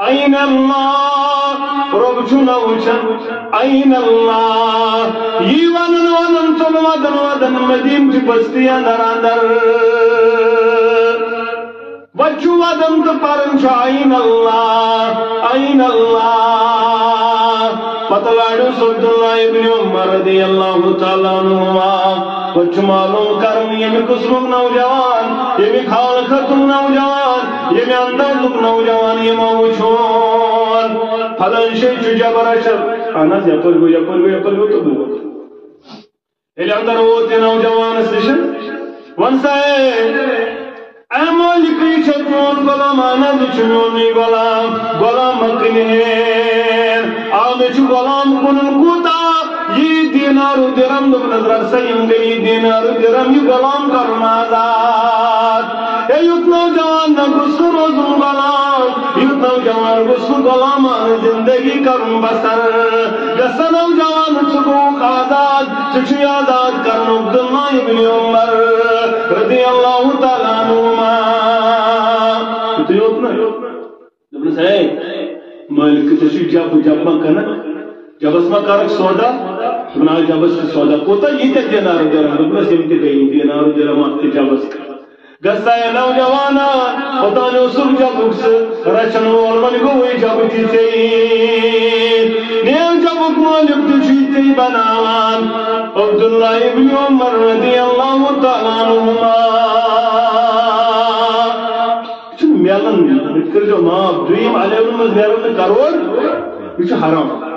أين الله؟ رب چھُنہ وٕچھان أين الله؟ یی وَنان وَنان ژوٚل وَدان وَدان مدیٖن چہِ بستی بچو ودم تو پرن چھو این اللہ این اللہ پتواڑو سبت اللہ ابن عمر رضی اللہ تعالیٰ عنہ بچو معلوم کرم یہ قسمک نوجوان، یہ خال ختم نوجوان. یہ اندر لک نوجوان، یہ موچون فلن شئی چو جبر اشر۔ انا یپر گو یپر گو یپر گو، تو بو یہ اندر ہوتے نوجوان سشن ونسا ہے اے مالک یہ چون غلام آنند چنونی غلام غلام مکنین آمے چو غلام کنن کوتا یہ دینار و درم دب نظر سیم گئی دینار و درم یہ غلام کرن آزاد اے یوت نوجوان نہ گسو روزن غلام یوت نوجوان گسو غلام آن زندگی کرن بسر. گس نوجوان چکوک آزاد، چچی آزاد کرن عبداللہ ابن عمر. رضی اللہ تعالیٰ عنہما. تو یوت نا دبنس ہے مالک تشی جب جب ما کنا ما کارک سودا بنا جب اس سودا کوتا یہ تے دینار درم دبنس یم تے گئی دینار درم تے جب اس گستا ہے نوجوانا، خدا نے اسم جب اکس رچن والمن گوئی جب تیتے نیم جب دنیاوک مالک تجھیتی بناوان، عبداللہ ابن عمر رضی اللہ تعالیٰ عنہما۔ چھو میلن کر جو معاف دویم علیہ ونمز میلن کروڑ، یہ چھو حرام۔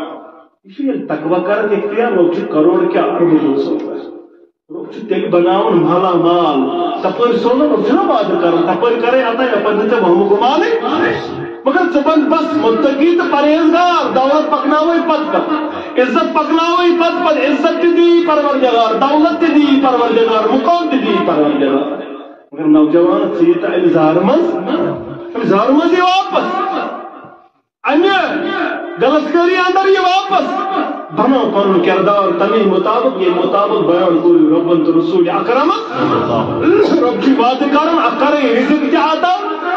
یہ چھو یہ تقوی کرت اختیار لوگ کروڑ کیا ارب دوسو لوگ تیل بناون مالا مال تپر سونا لوگ چھو بات کرن؟ تپر کرے آتا ہے، اپن تے وہ گمانے مگر زبان بس متقی تو پرہیزگار، دولت پکناوی پت پت عزت پکناوی پت پت عزت تی دی پروردگار، دولت تی دی پروردگار، مقام تی دی پروردگار۔ مگر نوجوان سیتا الزار مز الزار مز واپس۔ انیا غلط کری اندر یہ واپس بنا پن کردار تمی مطابق یہ مطابق بیان کوئی ربن تو رسول اکرم رب کی بات کرن اکرے رزق کی آتا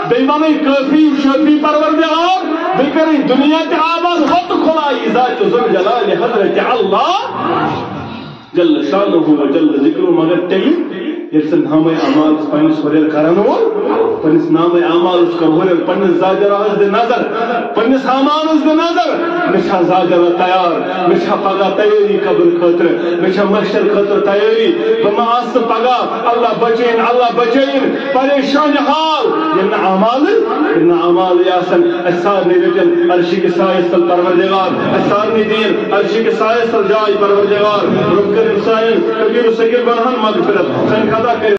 بیمانی کافی شفی پروردگار بکری دنیا تے آباد خط کھلائی ذات ذل جلال حضرت اللہ جل شانہ و جل ذکر مگر تیلی یسن نام اعمال پنس ورل کرن وول پنس نام اعمال اس کا ورل پنس زاجر اس دے نظر پنس اعمال اس دے نظر۔ مشا زاجر تیار مشا پگا تیاری قبر خاطر مشا محشر خاطر تیاری۔ بما اس پگا، اللہ بچین اللہ بچین، پریشان حال۔ ین اعمال ان اعمال یاسن اسار نے وچن عرش کے سائے سل پروردگار۔ اسار نے دین عرش کے سائے سل جائے پروردگار۔ رب کریم سائن کبیر و سگیر برہن مغفرت۔ سن خدا کرے